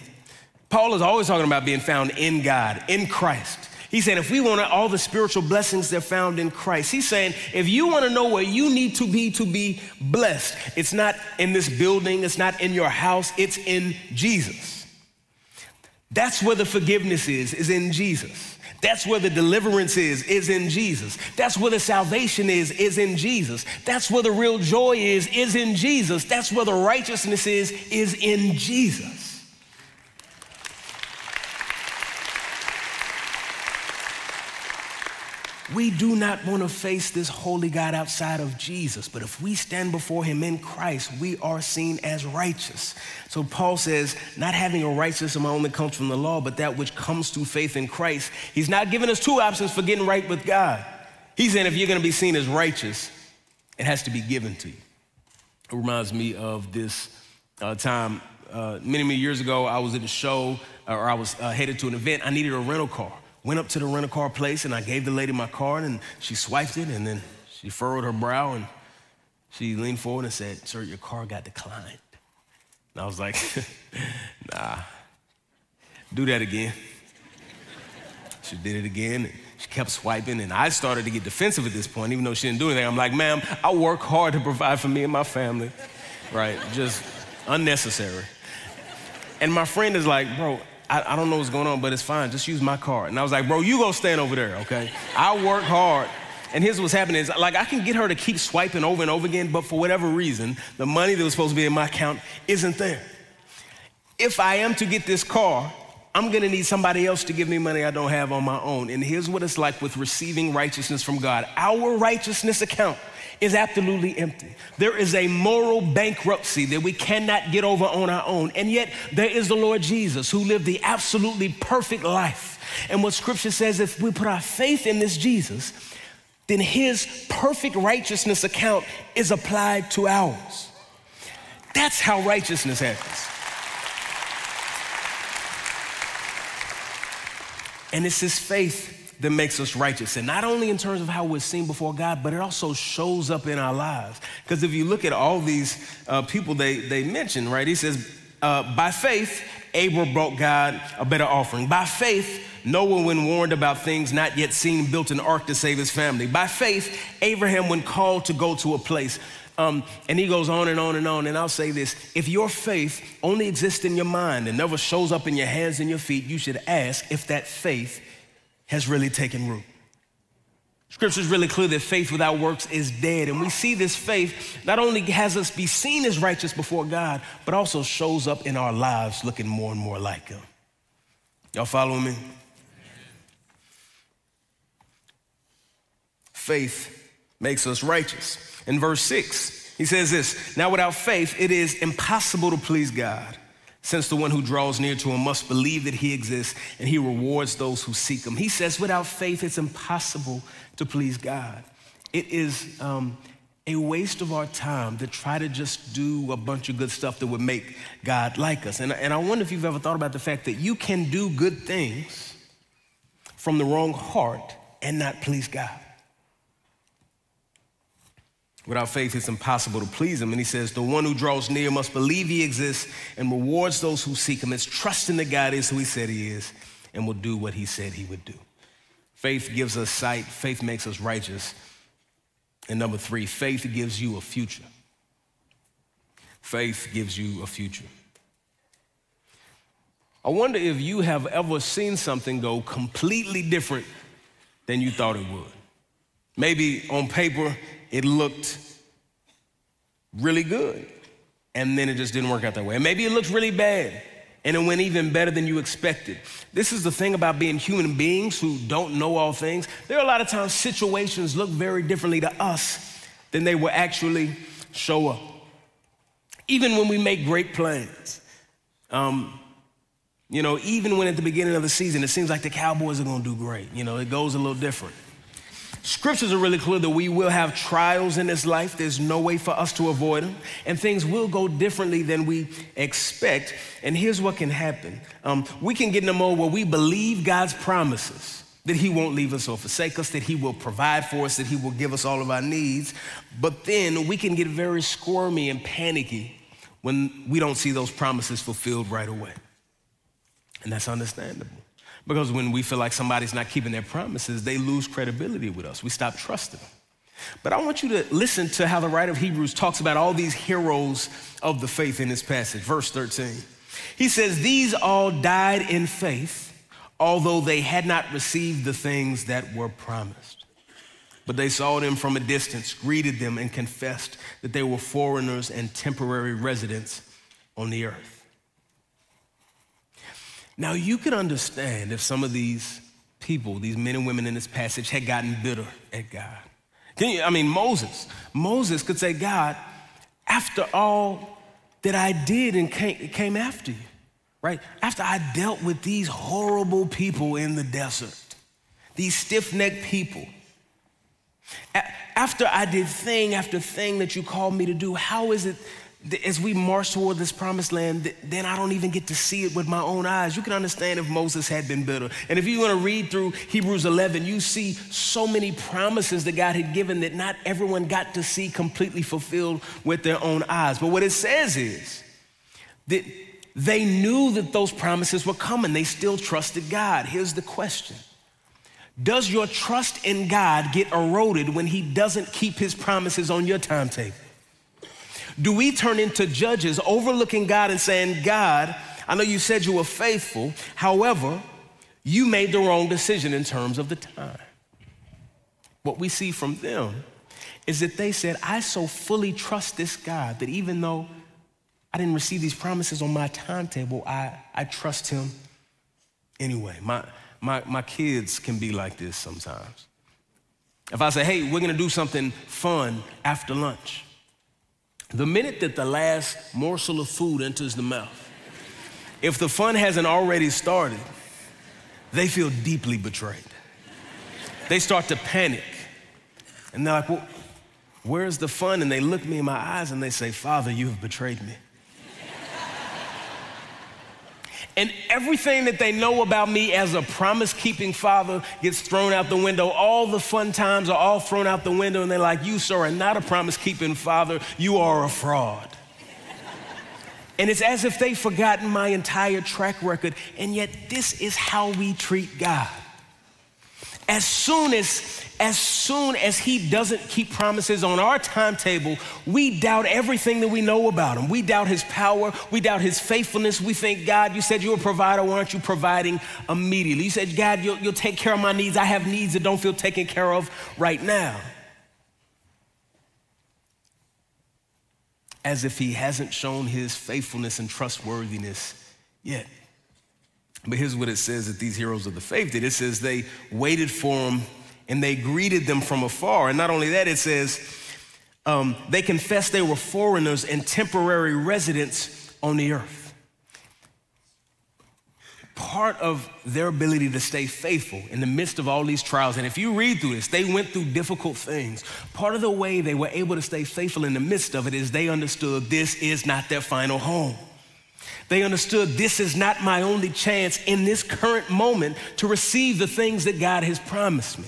S1: Paul is always talking about being found in God, in Christ. He's saying if we want all the spiritual blessings that are found in Christ, he's saying if you want to know where you need to be to be blessed, it's not in this building, it's not in your house, it's in Jesus. That's where the forgiveness is, is in Jesus. That's where the deliverance is, is in Jesus. That's where the salvation is, is in Jesus. That's where the real joy is, is in Jesus. That's where the righteousness is, is in Jesus. We do not want to face this holy God outside of Jesus, but if we stand before him in Christ, we are seen as righteous. So Paul says, not having a righteousness that comes from the law, but that which comes through faith in Christ. He's not giving us two options for getting right with God. He's saying if you're going to be seen as righteous, it has to be given to you. It reminds me of this uh, time uh, many, many years ago. I was at a show or I was uh, headed to an event. I needed a rental car. Went up to the rental car place and I gave the lady my card and she swiped it and then she furrowed her brow and she leaned forward and said, Sir, your car got declined. And I was like, Nah, do that again. She did it again. And she kept swiping, and I started to get defensive at this point, even though she didn't do anything. I'm like, ma'am, I work hard to provide for me and my family, right? Just unnecessary. And my friend is like, bro, I, I don't know what's going on, but it's fine. Just use my card. And I was like, bro, you go stand over there, okay? I work hard. And here's what's happening is like I can get her to keep swiping over and over again, but for whatever reason, the money that was supposed to be in my account isn't there. If I am to get this car, I'm gonna need somebody else to give me money I don't have on my own. And here's what it's like with receiving righteousness from God. Our righteousness account is absolutely empty. There is a moral bankruptcy that we cannot get over on our own. And yet, there is the Lord Jesus who lived the absolutely perfect life. And what scripture says, if we put our faith in this Jesus, then his perfect righteousness account is applied to ours. That's how righteousness happens. And it's his faith that makes us righteous. And not only in terms of how we're seen before God, but it also shows up in our lives. Because if you look at all these uh, people they, they mention, right, he says, uh, by faith, Abel brought God a better offering. By faith, Noah, when warned about things not yet seen, built an ark to save his family. By faith, Abraham, when called to go to a place, um, and he goes on and on and on. And I'll say this if your faith only exists in your mind and never shows up in your hands and your feet, you should ask if that faith has really taken root. Scripture is really clear that faith without works is dead. And we see this faith not only has us be seen as righteous before God, but also shows up in our lives looking more and more like Him. Y'all following me? Faith makes us righteous. In verse 6, he says this Now without faith, it is impossible to please God since the one who draws near to him must believe that he exists and he rewards those who seek him. He says, without faith, it's impossible to please God. It is um, a waste of our time to try to just do a bunch of good stuff that would make God like us. And, and I wonder if you've ever thought about the fact that you can do good things from the wrong heart and not please God. Without faith, it's impossible to please him. And he says, The one who draws near must believe he exists and rewards those who seek him. It's trusting that God is who he said he is and will do what he said he would do. Faith gives us sight, faith makes us righteous. And number three, faith gives you a future. Faith gives you a future. I wonder if you have ever seen something go completely different than you thought it would. Maybe on paper it looked really good, and then it just didn't work out that way. And maybe it looked really bad, and it went even better than you expected. This is the thing about being human beings who don't know all things. There are a lot of times situations look very differently to us than they will actually show up. Even when we make great plans. Um, you know, even when at the beginning of the season it seems like the Cowboys are going to do great, you know, it goes a little different. Scriptures are really clear that we will have trials in this life. There's no way for us to avoid them. And things will go differently than we expect. And here's what can happen um, we can get in a mode where we believe God's promises that He won't leave us or forsake us, that He will provide for us, that He will give us all of our needs. But then we can get very squirmy and panicky when we don't see those promises fulfilled right away. And that's understandable. Because when we feel like somebody's not keeping their promises, they lose credibility with us. We stop trusting them. But I want you to listen to how the writer of Hebrews talks about all these heroes of the faith in this passage. Verse 13. He says, These all died in faith, although they had not received the things that were promised. But they saw them from a distance, greeted them, and confessed that they were foreigners and temporary residents on the earth. Now, you could understand if some of these people, these men and women in this passage, had gotten bitter at God. You, I mean, Moses. Moses could say, God, after all that I did and came, came after you, right? After I dealt with these horrible people in the desert, these stiff necked people, after I did thing after thing that you called me to do, how is it as we march toward this promised land, then I don't even get to see it with my own eyes. You can understand if Moses had been bitter. And if you want to read through Hebrews 11, you see so many promises that God had given that not everyone got to see completely fulfilled with their own eyes. But what it says is that they knew that those promises were coming, they still trusted God. Here's the question Does your trust in God get eroded when He doesn't keep His promises on your timetable? Do we turn into judges, overlooking God and saying, God, I know you said you were faithful, however, you made the wrong decision in terms of the time. What we see from them is that they said, I so fully trust this God that even though I didn't receive these promises on my timetable, I, I trust him anyway. My, my, my kids can be like this sometimes. If I say, hey, we're gonna do something fun after lunch, the minute that the last morsel of food enters the mouth, if the fun hasn't already started, they feel deeply betrayed. They start to panic. And they're like, well, where's the fun? And they look me in my eyes and they say, Father, you have betrayed me. And everything that they know about me as a promise keeping father gets thrown out the window. All the fun times are all thrown out the window, and they're like, You, sir, are not a promise keeping father. You are a fraud. and it's as if they've forgotten my entire track record, and yet this is how we treat God. As soon as as soon as he doesn't keep promises on our timetable, we doubt everything that we know about him. We doubt his power. We doubt his faithfulness. We think, God, you said you were a provider. Why aren't you providing immediately? You said, God, you'll, you'll take care of my needs. I have needs that don't feel taken care of right now. As if he hasn't shown his faithfulness and trustworthiness yet. But here's what it says that these heroes of the faith did it says they waited for them and they greeted them from afar. And not only that, it says um, they confessed they were foreigners and temporary residents on the earth. Part of their ability to stay faithful in the midst of all these trials, and if you read through this, they went through difficult things. Part of the way they were able to stay faithful in the midst of it is they understood this is not their final home. They understood this is not my only chance in this current moment to receive the things that God has promised me.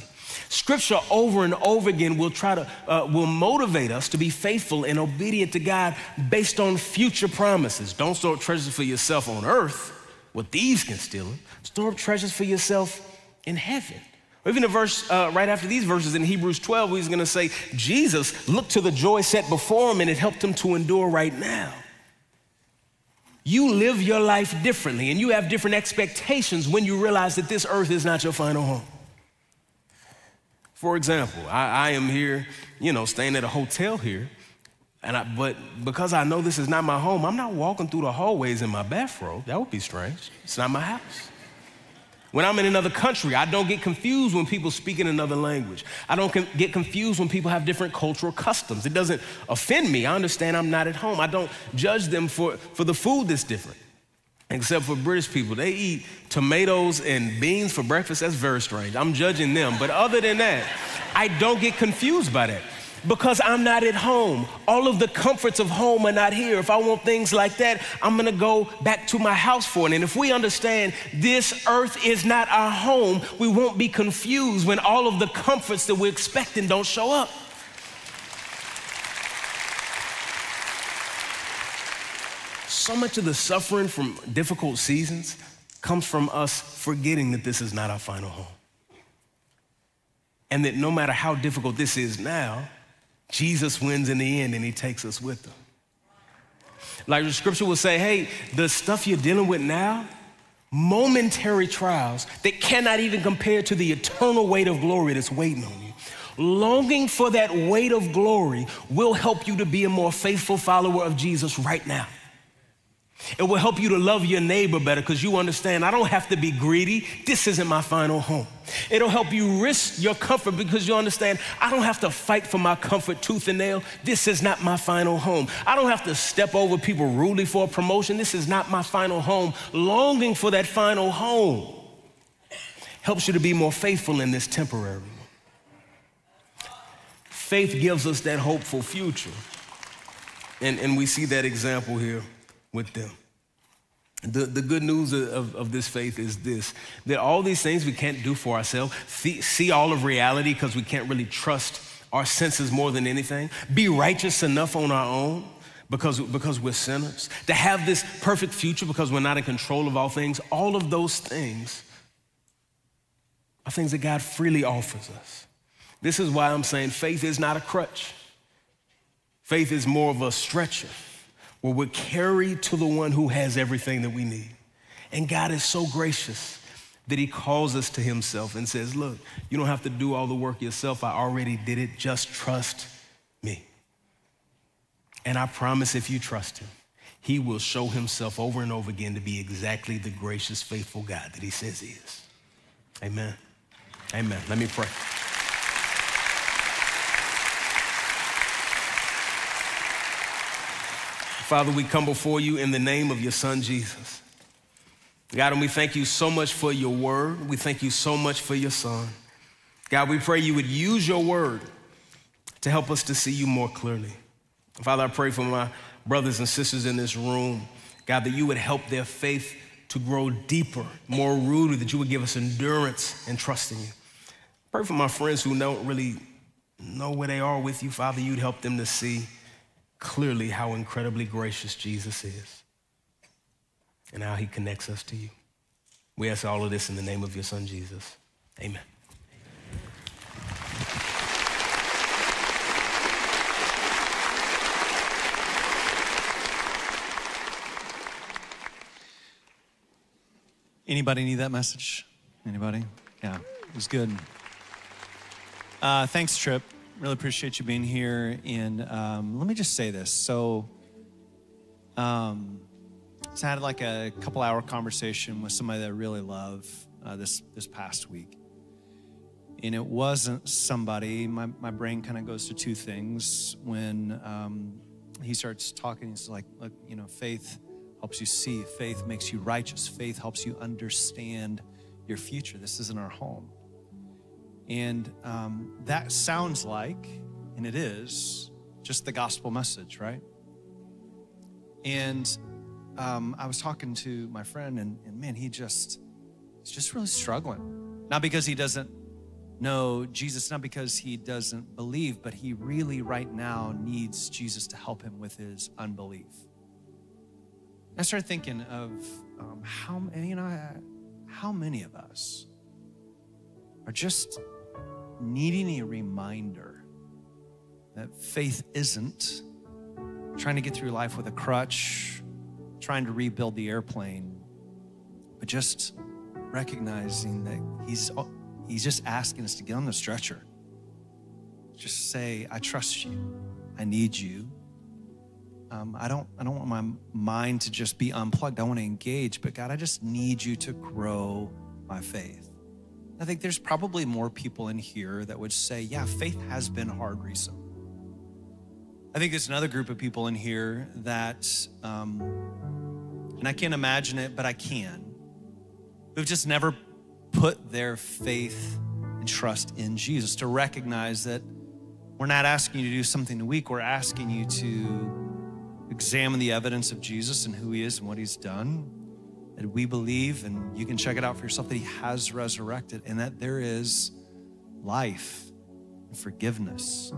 S1: Scripture over and over again will try to, uh, will motivate us to be faithful and obedient to God based on future promises. Don't store up treasures for yourself on earth, what thieves can steal. Store up treasures for yourself in heaven. Even a verse uh, right after these verses in Hebrews 12, he's going to say, Jesus looked to the joy set before him and it helped him to endure right now. You live your life differently and you have different expectations when you realize that this earth is not your final home. For example, I, I am here, you know, staying at a hotel here, and I, but because I know this is not my home, I'm not walking through the hallways in my bathrobe. That would be strange. It's not my house. When I'm in another country, I don't get confused when people speak in another language. I don't get confused when people have different cultural customs. It doesn't offend me. I understand I'm not at home. I don't judge them for, for the food that's different. Except for British people, they eat tomatoes and beans for breakfast. That's very strange. I'm judging them. But other than that, I don't get confused by that because I'm not at home. All of the comforts of home are not here. If I want things like that, I'm gonna go back to my house for it. And if we understand this earth is not our home, we won't be confused when all of the comforts that we're expecting don't show up. So much of the suffering from difficult seasons comes from us forgetting that this is not our final home. And that no matter how difficult this is now, Jesus wins in the end and he takes us with him. Like the scripture will say, hey, the stuff you're dealing with now, momentary trials that cannot even compare to the eternal weight of glory that's waiting on you. Longing for that weight of glory will help you to be a more faithful follower of Jesus right now. It will help you to love your neighbor better because you understand I don't have to be greedy. This isn't my final home. It'll help you risk your comfort because you understand I don't have to fight for my comfort tooth and nail. This is not my final home. I don't have to step over people rudely for a promotion. This is not my final home. Longing for that final home helps you to be more faithful in this temporary. Faith gives us that hopeful future. And, and we see that example here with them. The, the good news of, of this faith is this that all these things we can't do for ourselves, see, see all of reality because we can't really trust our senses more than anything, be righteous enough on our own because, because we're sinners, to have this perfect future because we're not in control of all things, all of those things are things that God freely offers us. This is why I'm saying faith is not a crutch, faith is more of a stretcher where we're carried to the one who has everything that we need. And God is so gracious that He calls us to Himself and says, Look, you don't have to do all the work yourself. I already did it. Just trust me. And I promise if you trust Him, He will show Himself over and over again to be exactly the gracious, faithful God that He says He is. Amen. Amen. Let me pray. Father, we come before you in the name of your son, Jesus. God, and we thank you so much for your word. We thank you so much for your son. God, we pray you would use your word to help us to see you more clearly. Father, I pray for my brothers and sisters in this room, God, that you would help their faith to grow deeper, more rooted, that you would give us endurance and trust in you. Pray for my friends who don't really know where they are with you, Father, you'd help them to see clearly how incredibly gracious Jesus is and how he connects us to you. We ask all of this in the name of your son, Jesus. Amen.
S7: Anybody need that message? Anybody? Yeah, it was good. Uh, thanks, Trip. Really appreciate you being here. And um, let me just say this. So, um, so I had like a couple hour conversation with somebody that I really love uh, this this past week, and it wasn't somebody. My my brain kind of goes to two things when um, he starts talking. He's like, look, you know, faith helps you see. Faith makes you righteous. Faith helps you understand your future. This isn't our home. And um, that sounds like, and it is, just the gospel message, right? And um, I was talking to my friend, and, and man, he just, he's just really struggling. Not because he doesn't know Jesus, not because he doesn't believe, but he really right now needs Jesus to help him with his unbelief. I started thinking of um, how you know how many of us are just needing a reminder that faith isn't trying to get through life with a crutch, trying to rebuild the airplane, but just recognizing that he's he's just asking us to get on the stretcher. Just say, I trust you. I need you. Um, I don't I don't want my mind to just be unplugged. I want to engage, but God, I just need you to grow my faith. I think there's probably more people in here that would say, yeah, faith has been hard recently. I think there's another group of people in here that, um, and I can't imagine it, but I can, who've just never put their faith and trust in Jesus to recognize that we're not asking you to do something weak, we're asking you to examine the evidence of Jesus and who he is and what he's done that we believe, and you can check it out for yourself, that He has resurrected and that there is life and forgiveness,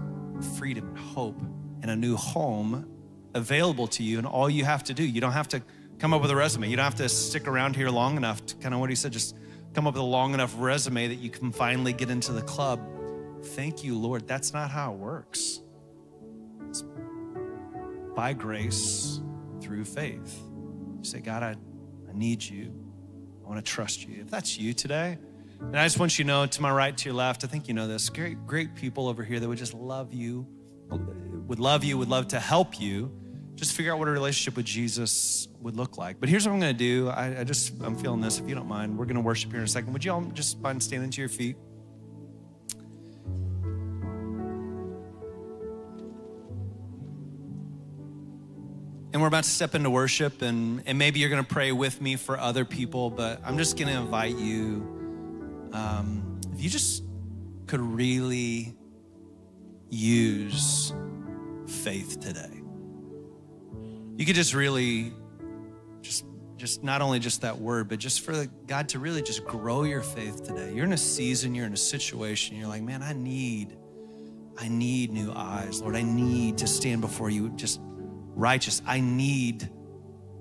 S7: freedom and hope, and a new home available to you. And all you have to do, you don't have to come up with a resume. You don't have to stick around here long enough to kind of what He said, just come up with a long enough resume that you can finally get into the club. Thank you, Lord. That's not how it works. It's by grace through faith. You say, God, I need you. I want to trust you. If that's you today, and I just want you to know to my right, to your left, I think you know this. Great, great people over here that would just love you, would love you, would love to help you. Just figure out what a relationship with Jesus would look like. But here's what I'm going to do. I, I just, I'm feeling this. If you don't mind, we're going to worship here in a second. Would you all just mind standing to your feet? And we're about to step into worship, and, and maybe you're going to pray with me for other people, but I'm just going to invite you. Um, if you just could really use faith today, you could just really, just, just not only just that word, but just for God to really just grow your faith today. You're in a season, you're in a situation, you're like, man, I need, I need new eyes, Lord. I need to stand before you just righteous. I need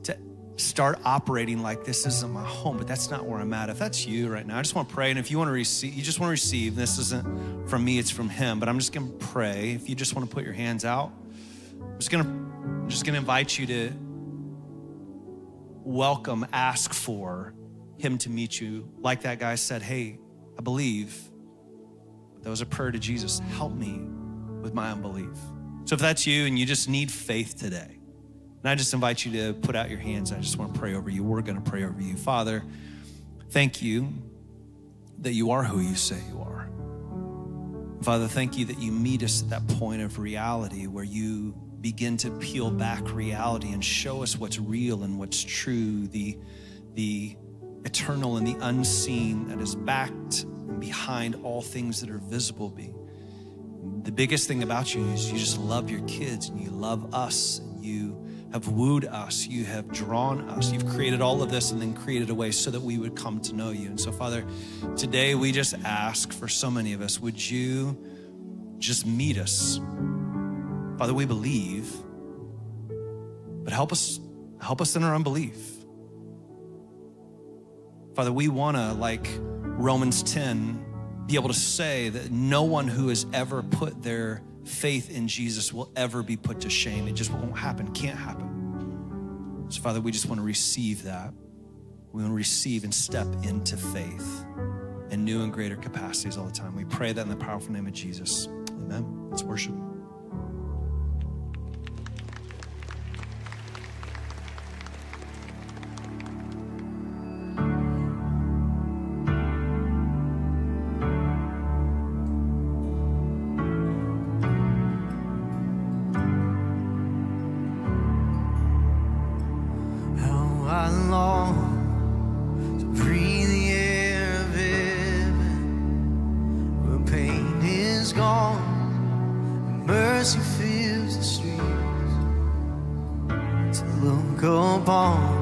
S7: to start operating like this isn't my home, but that's not where I'm at. If that's you right now, I just want to pray. And if you want to receive, you just want to receive, this isn't from me, it's from him. But I'm just gonna pray. If you just want to put your hands out, I'm just gonna I'm just gonna invite you to welcome, ask for him to meet you. Like that guy said, Hey, I believe. That was a prayer to Jesus. Help me with my unbelief. So if that's you and you just need faith today, and I just invite you to put out your hands. I just want to pray over you. We're going to pray over you. Father, thank you that you are who you say you are. Father, thank you that you meet us at that point of reality where you begin to peel back reality and show us what's real and what's true, the, the eternal and the unseen that is backed and behind all things that are visible. Be the biggest thing about you is you just love your kids and you love us and you have wooed us, you have drawn us, you've created all of this and then created a way so that we would come to know you. And so, Father, today we just ask for so many of us, would you just meet us? Father, we believe, but help us, help us in our unbelief. Father, we want to, like Romans 10, be able to say that no one who has ever put their faith in Jesus will ever be put to shame. It just won't happen, can't happen. So, Father, we just want to receive that. We want to receive and step into faith in new and greater capacities all the time. We pray that in the powerful name of Jesus. Amen. Let's worship.
S6: Stand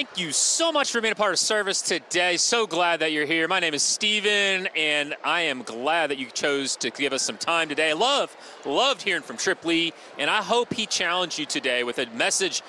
S10: thank you so much for being a part of service today. So glad that you're here. My name is Steven, and I am glad that you chose to give us some time today. I love, loved hearing from Trip Lee, and I hope he challenged you today with a message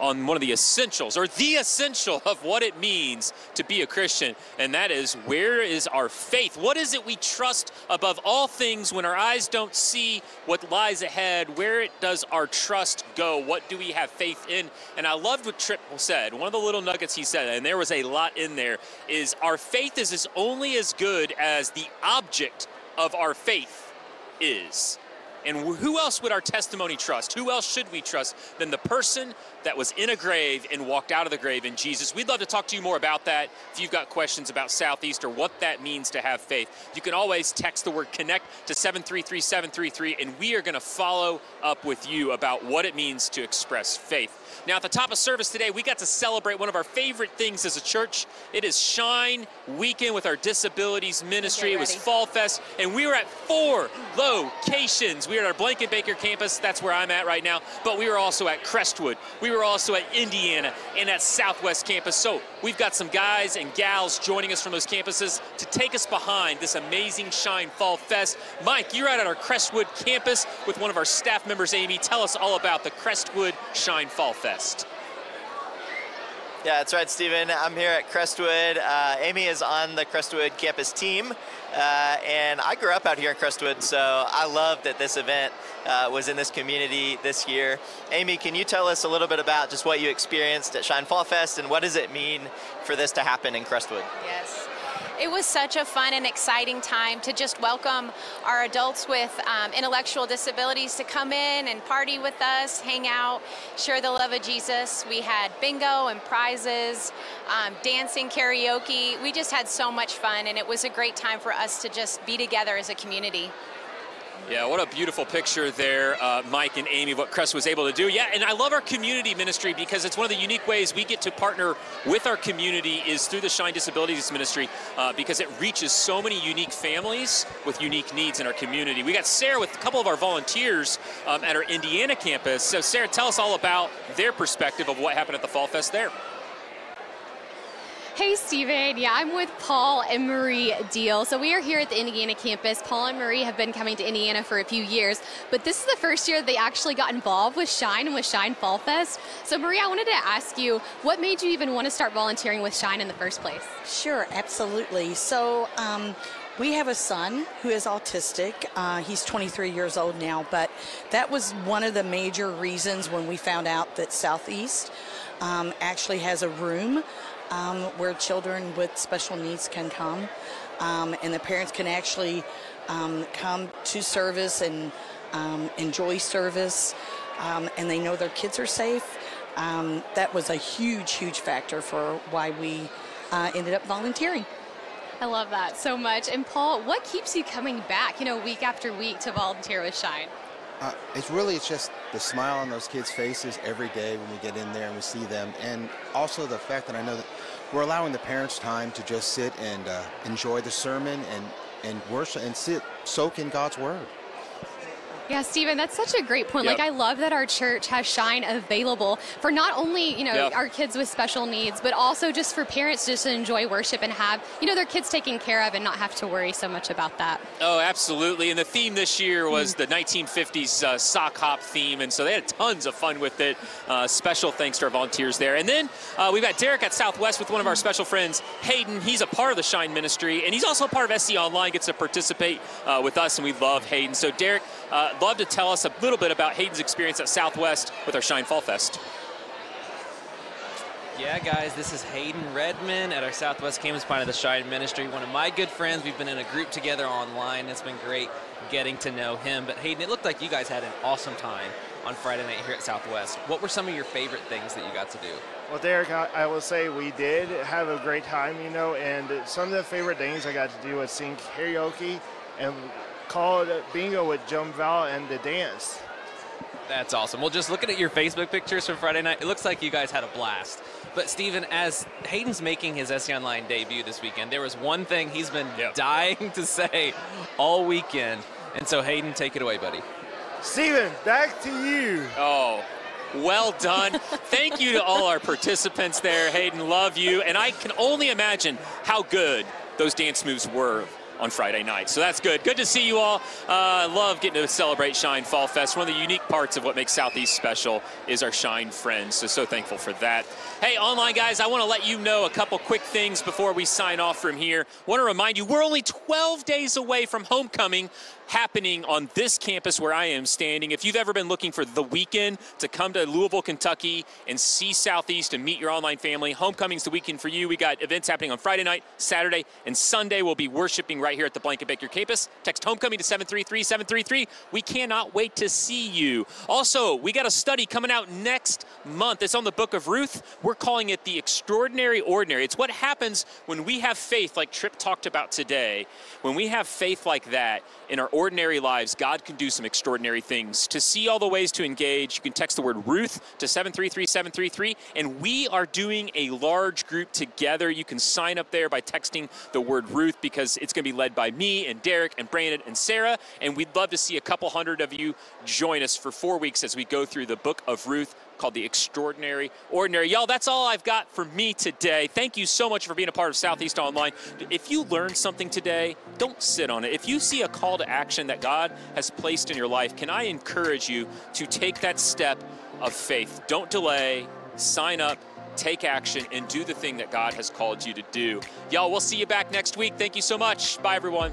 S10: on one of the essentials or the essential of what it means to be a Christian, and that is where is our faith? What is it we trust above all things when our eyes don't see what lies ahead? Where does our trust go? What do we have faith in? And I loved what Trip said. One of the little nuggets he said, and there was a lot in there, is our faith is as only as good as the object of our faith is. And who else would our testimony trust? Who else should we trust than the person that was in a grave and walked out of the grave in Jesus? We'd love to talk to you more about that. If you've got questions about Southeast or what that means to have faith, you can always text the word connect to 733733, and we are going to follow up with you about what it means to express faith. Now, at the top of service today, we got to celebrate one of our favorite things as a church. It is Shine Weekend with our Disabilities Ministry. It was Fall Fest, and we were at four locations. We were at our Blankenbaker campus. That's where I'm at right now. But we were also at Crestwood. We were also at Indiana and at Southwest campus. So we've got some guys and gals joining us from those campuses to take us behind this amazing Shine Fall Fest. Mike, you're out at our Crestwood campus with one of our staff members, Amy. Tell us all about the Crestwood Shine Fall Fest.
S2: Yeah, that's right, Stephen. I'm here at Crestwood. Uh, Amy is on the Crestwood campus team, uh, and I grew up out here in Crestwood, so I love that this event uh, was in this community this year. Amy, can you tell us a little bit about just what you experienced at Shine Fall Fest, and what does it mean for this to happen in Crestwood?
S11: Yes. It was such a fun and exciting time to just welcome our adults with um, intellectual disabilities to come in and party with us, hang out, share the love of Jesus. We had bingo and prizes, um, dancing, karaoke. We just had so much fun, and it was a great time for us to just be together as a community.
S10: Yeah, what a beautiful picture there, uh, Mike and Amy, what Crest was able to do. Yeah, and I love our community ministry because it's one of the unique ways we get to partner with our community is through the Shine Disabilities Ministry uh, because it reaches so many unique families with unique needs in our community. We got Sarah with a couple of our volunteers um, at our Indiana campus. So, Sarah, tell us all about their perspective of what happened at the Fall Fest there.
S12: Hey, Stephen. Yeah, I'm with Paul and Marie Deal. So we are here at the Indiana campus. Paul and Marie have been coming to Indiana for a few years, but this is the first year they actually got involved with Shine and with Shine Fall Fest. So, Marie, I wanted to ask you, what made you even want to start volunteering with Shine in the first place?
S13: Sure, absolutely. So, um, we have a son who is autistic. Uh, he's 23 years old now, but that was one of the major reasons when we found out that Southeast um, actually has a room um, where children with special needs can come, um, and the parents can actually um, come to service and um, enjoy service, um, and they know their kids are safe. Um, that was a huge, huge factor for why we uh, ended up volunteering.
S12: I love that so much. And Paul, what keeps you coming back, you know, week after week to volunteer with Shine?
S14: Uh, it's really it's just the smile on those kids' faces every day when we get in there and we see them, and also the fact that I know that we're allowing the parents time to just sit and uh, enjoy the sermon and and worship and sit soak in God's word.
S12: Yeah, Stephen, that's such a great point.
S10: Yep.
S12: Like, I love that our church has Shine available for not only, you know,
S10: Yep.
S12: our kids with special needs, but also just for parents just to enjoy worship and have, you know, their kids taken care of and not have to worry so much about that.
S10: Oh, absolutely. And the theme this year was the 1950s uh, sock hop theme, and so they had tons of fun with it. Uh, special thanks to our volunteers there. And then uh, we've got Derek at Southwest with one of our special friends, Hayden. He's a part of the Shine Ministry, and he's also a part of SE Online, gets to participate uh, with us, and we love Hayden. So, Derek, uh, love to tell us a little bit about Hayden's experience at Southwest with our Shine Fall Fest.
S15: Yeah, guys, this is Hayden Redman at our Southwest Campus Part of the Shine Ministry. One of my good friends. We've been in a group together online. It's been great getting to know him. But Hayden, it looked like you guys had an awesome time on Friday night here at Southwest. What were some of your favorite things that you got to do?
S4: Well, Derek, I, I will say we did have a great time, you know, and some of the favorite things I got to do was sing karaoke and call it bingo with Jump Val and the dance.
S15: That's awesome. Well, just looking at your Facebook pictures from Friday night, it looks like you guys had a blast. But Steven, as Hayden's making his SE Online debut this weekend, there was one thing he's been dying to say all weekend. And so Hayden, take it away, buddy.
S4: Steven, back to you.
S10: Oh, Well done. Thank you to all our participants there. Hayden, love you. And I can only imagine how good those dance moves were on Friday night. So that's good. Good to see you all. Uh, love getting to celebrate Shine Fall Fest. One of the unique parts of what makes Southeast special is our Shine friends. So, so thankful for that. Hey, online guys, I want to let you know a couple quick things before we sign off from here. want to remind you, we're only 12 days away from homecoming happening on this campus where I am standing. If you've ever been looking for the weekend to come to Louisville, Kentucky and see Southeast and meet your online family, homecoming's the weekend for you. We got events happening on Friday night, Saturday, and Sunday. We'll be worshiping right here at the Blankenbaker campus. Text homecoming to 733 733. We cannot wait to see you. Also, we got a study coming out next month. It's on the book of Ruth. We're calling it the extraordinary ordinary. It's what happens when we have faith, like Trip talked about today. When we have faith like that in our ordinary lives, God can do some extraordinary things. To see all the ways to engage, you can text the word Ruth to 733 733. And we are doing a large group together. You can sign up there by texting the word Ruth because it's going to be led by me and Derek and Brandon and Sarah. And we'd love to see a couple hundred of you join us for four weeks as we go through the book of Ruth called The Extraordinary Ordinary. Y'all, that's all I've got for me today. Thank you so much for being a part of Southeast Online. If you learned something today, don't sit on it. If you see a call to action that God has placed in your life, can I encourage you to take that step of faith? Don't delay, sign up, take action, and do the thing that God has called you to do. Y'all, we'll see you back next week. Thank you so much. Bye, everyone.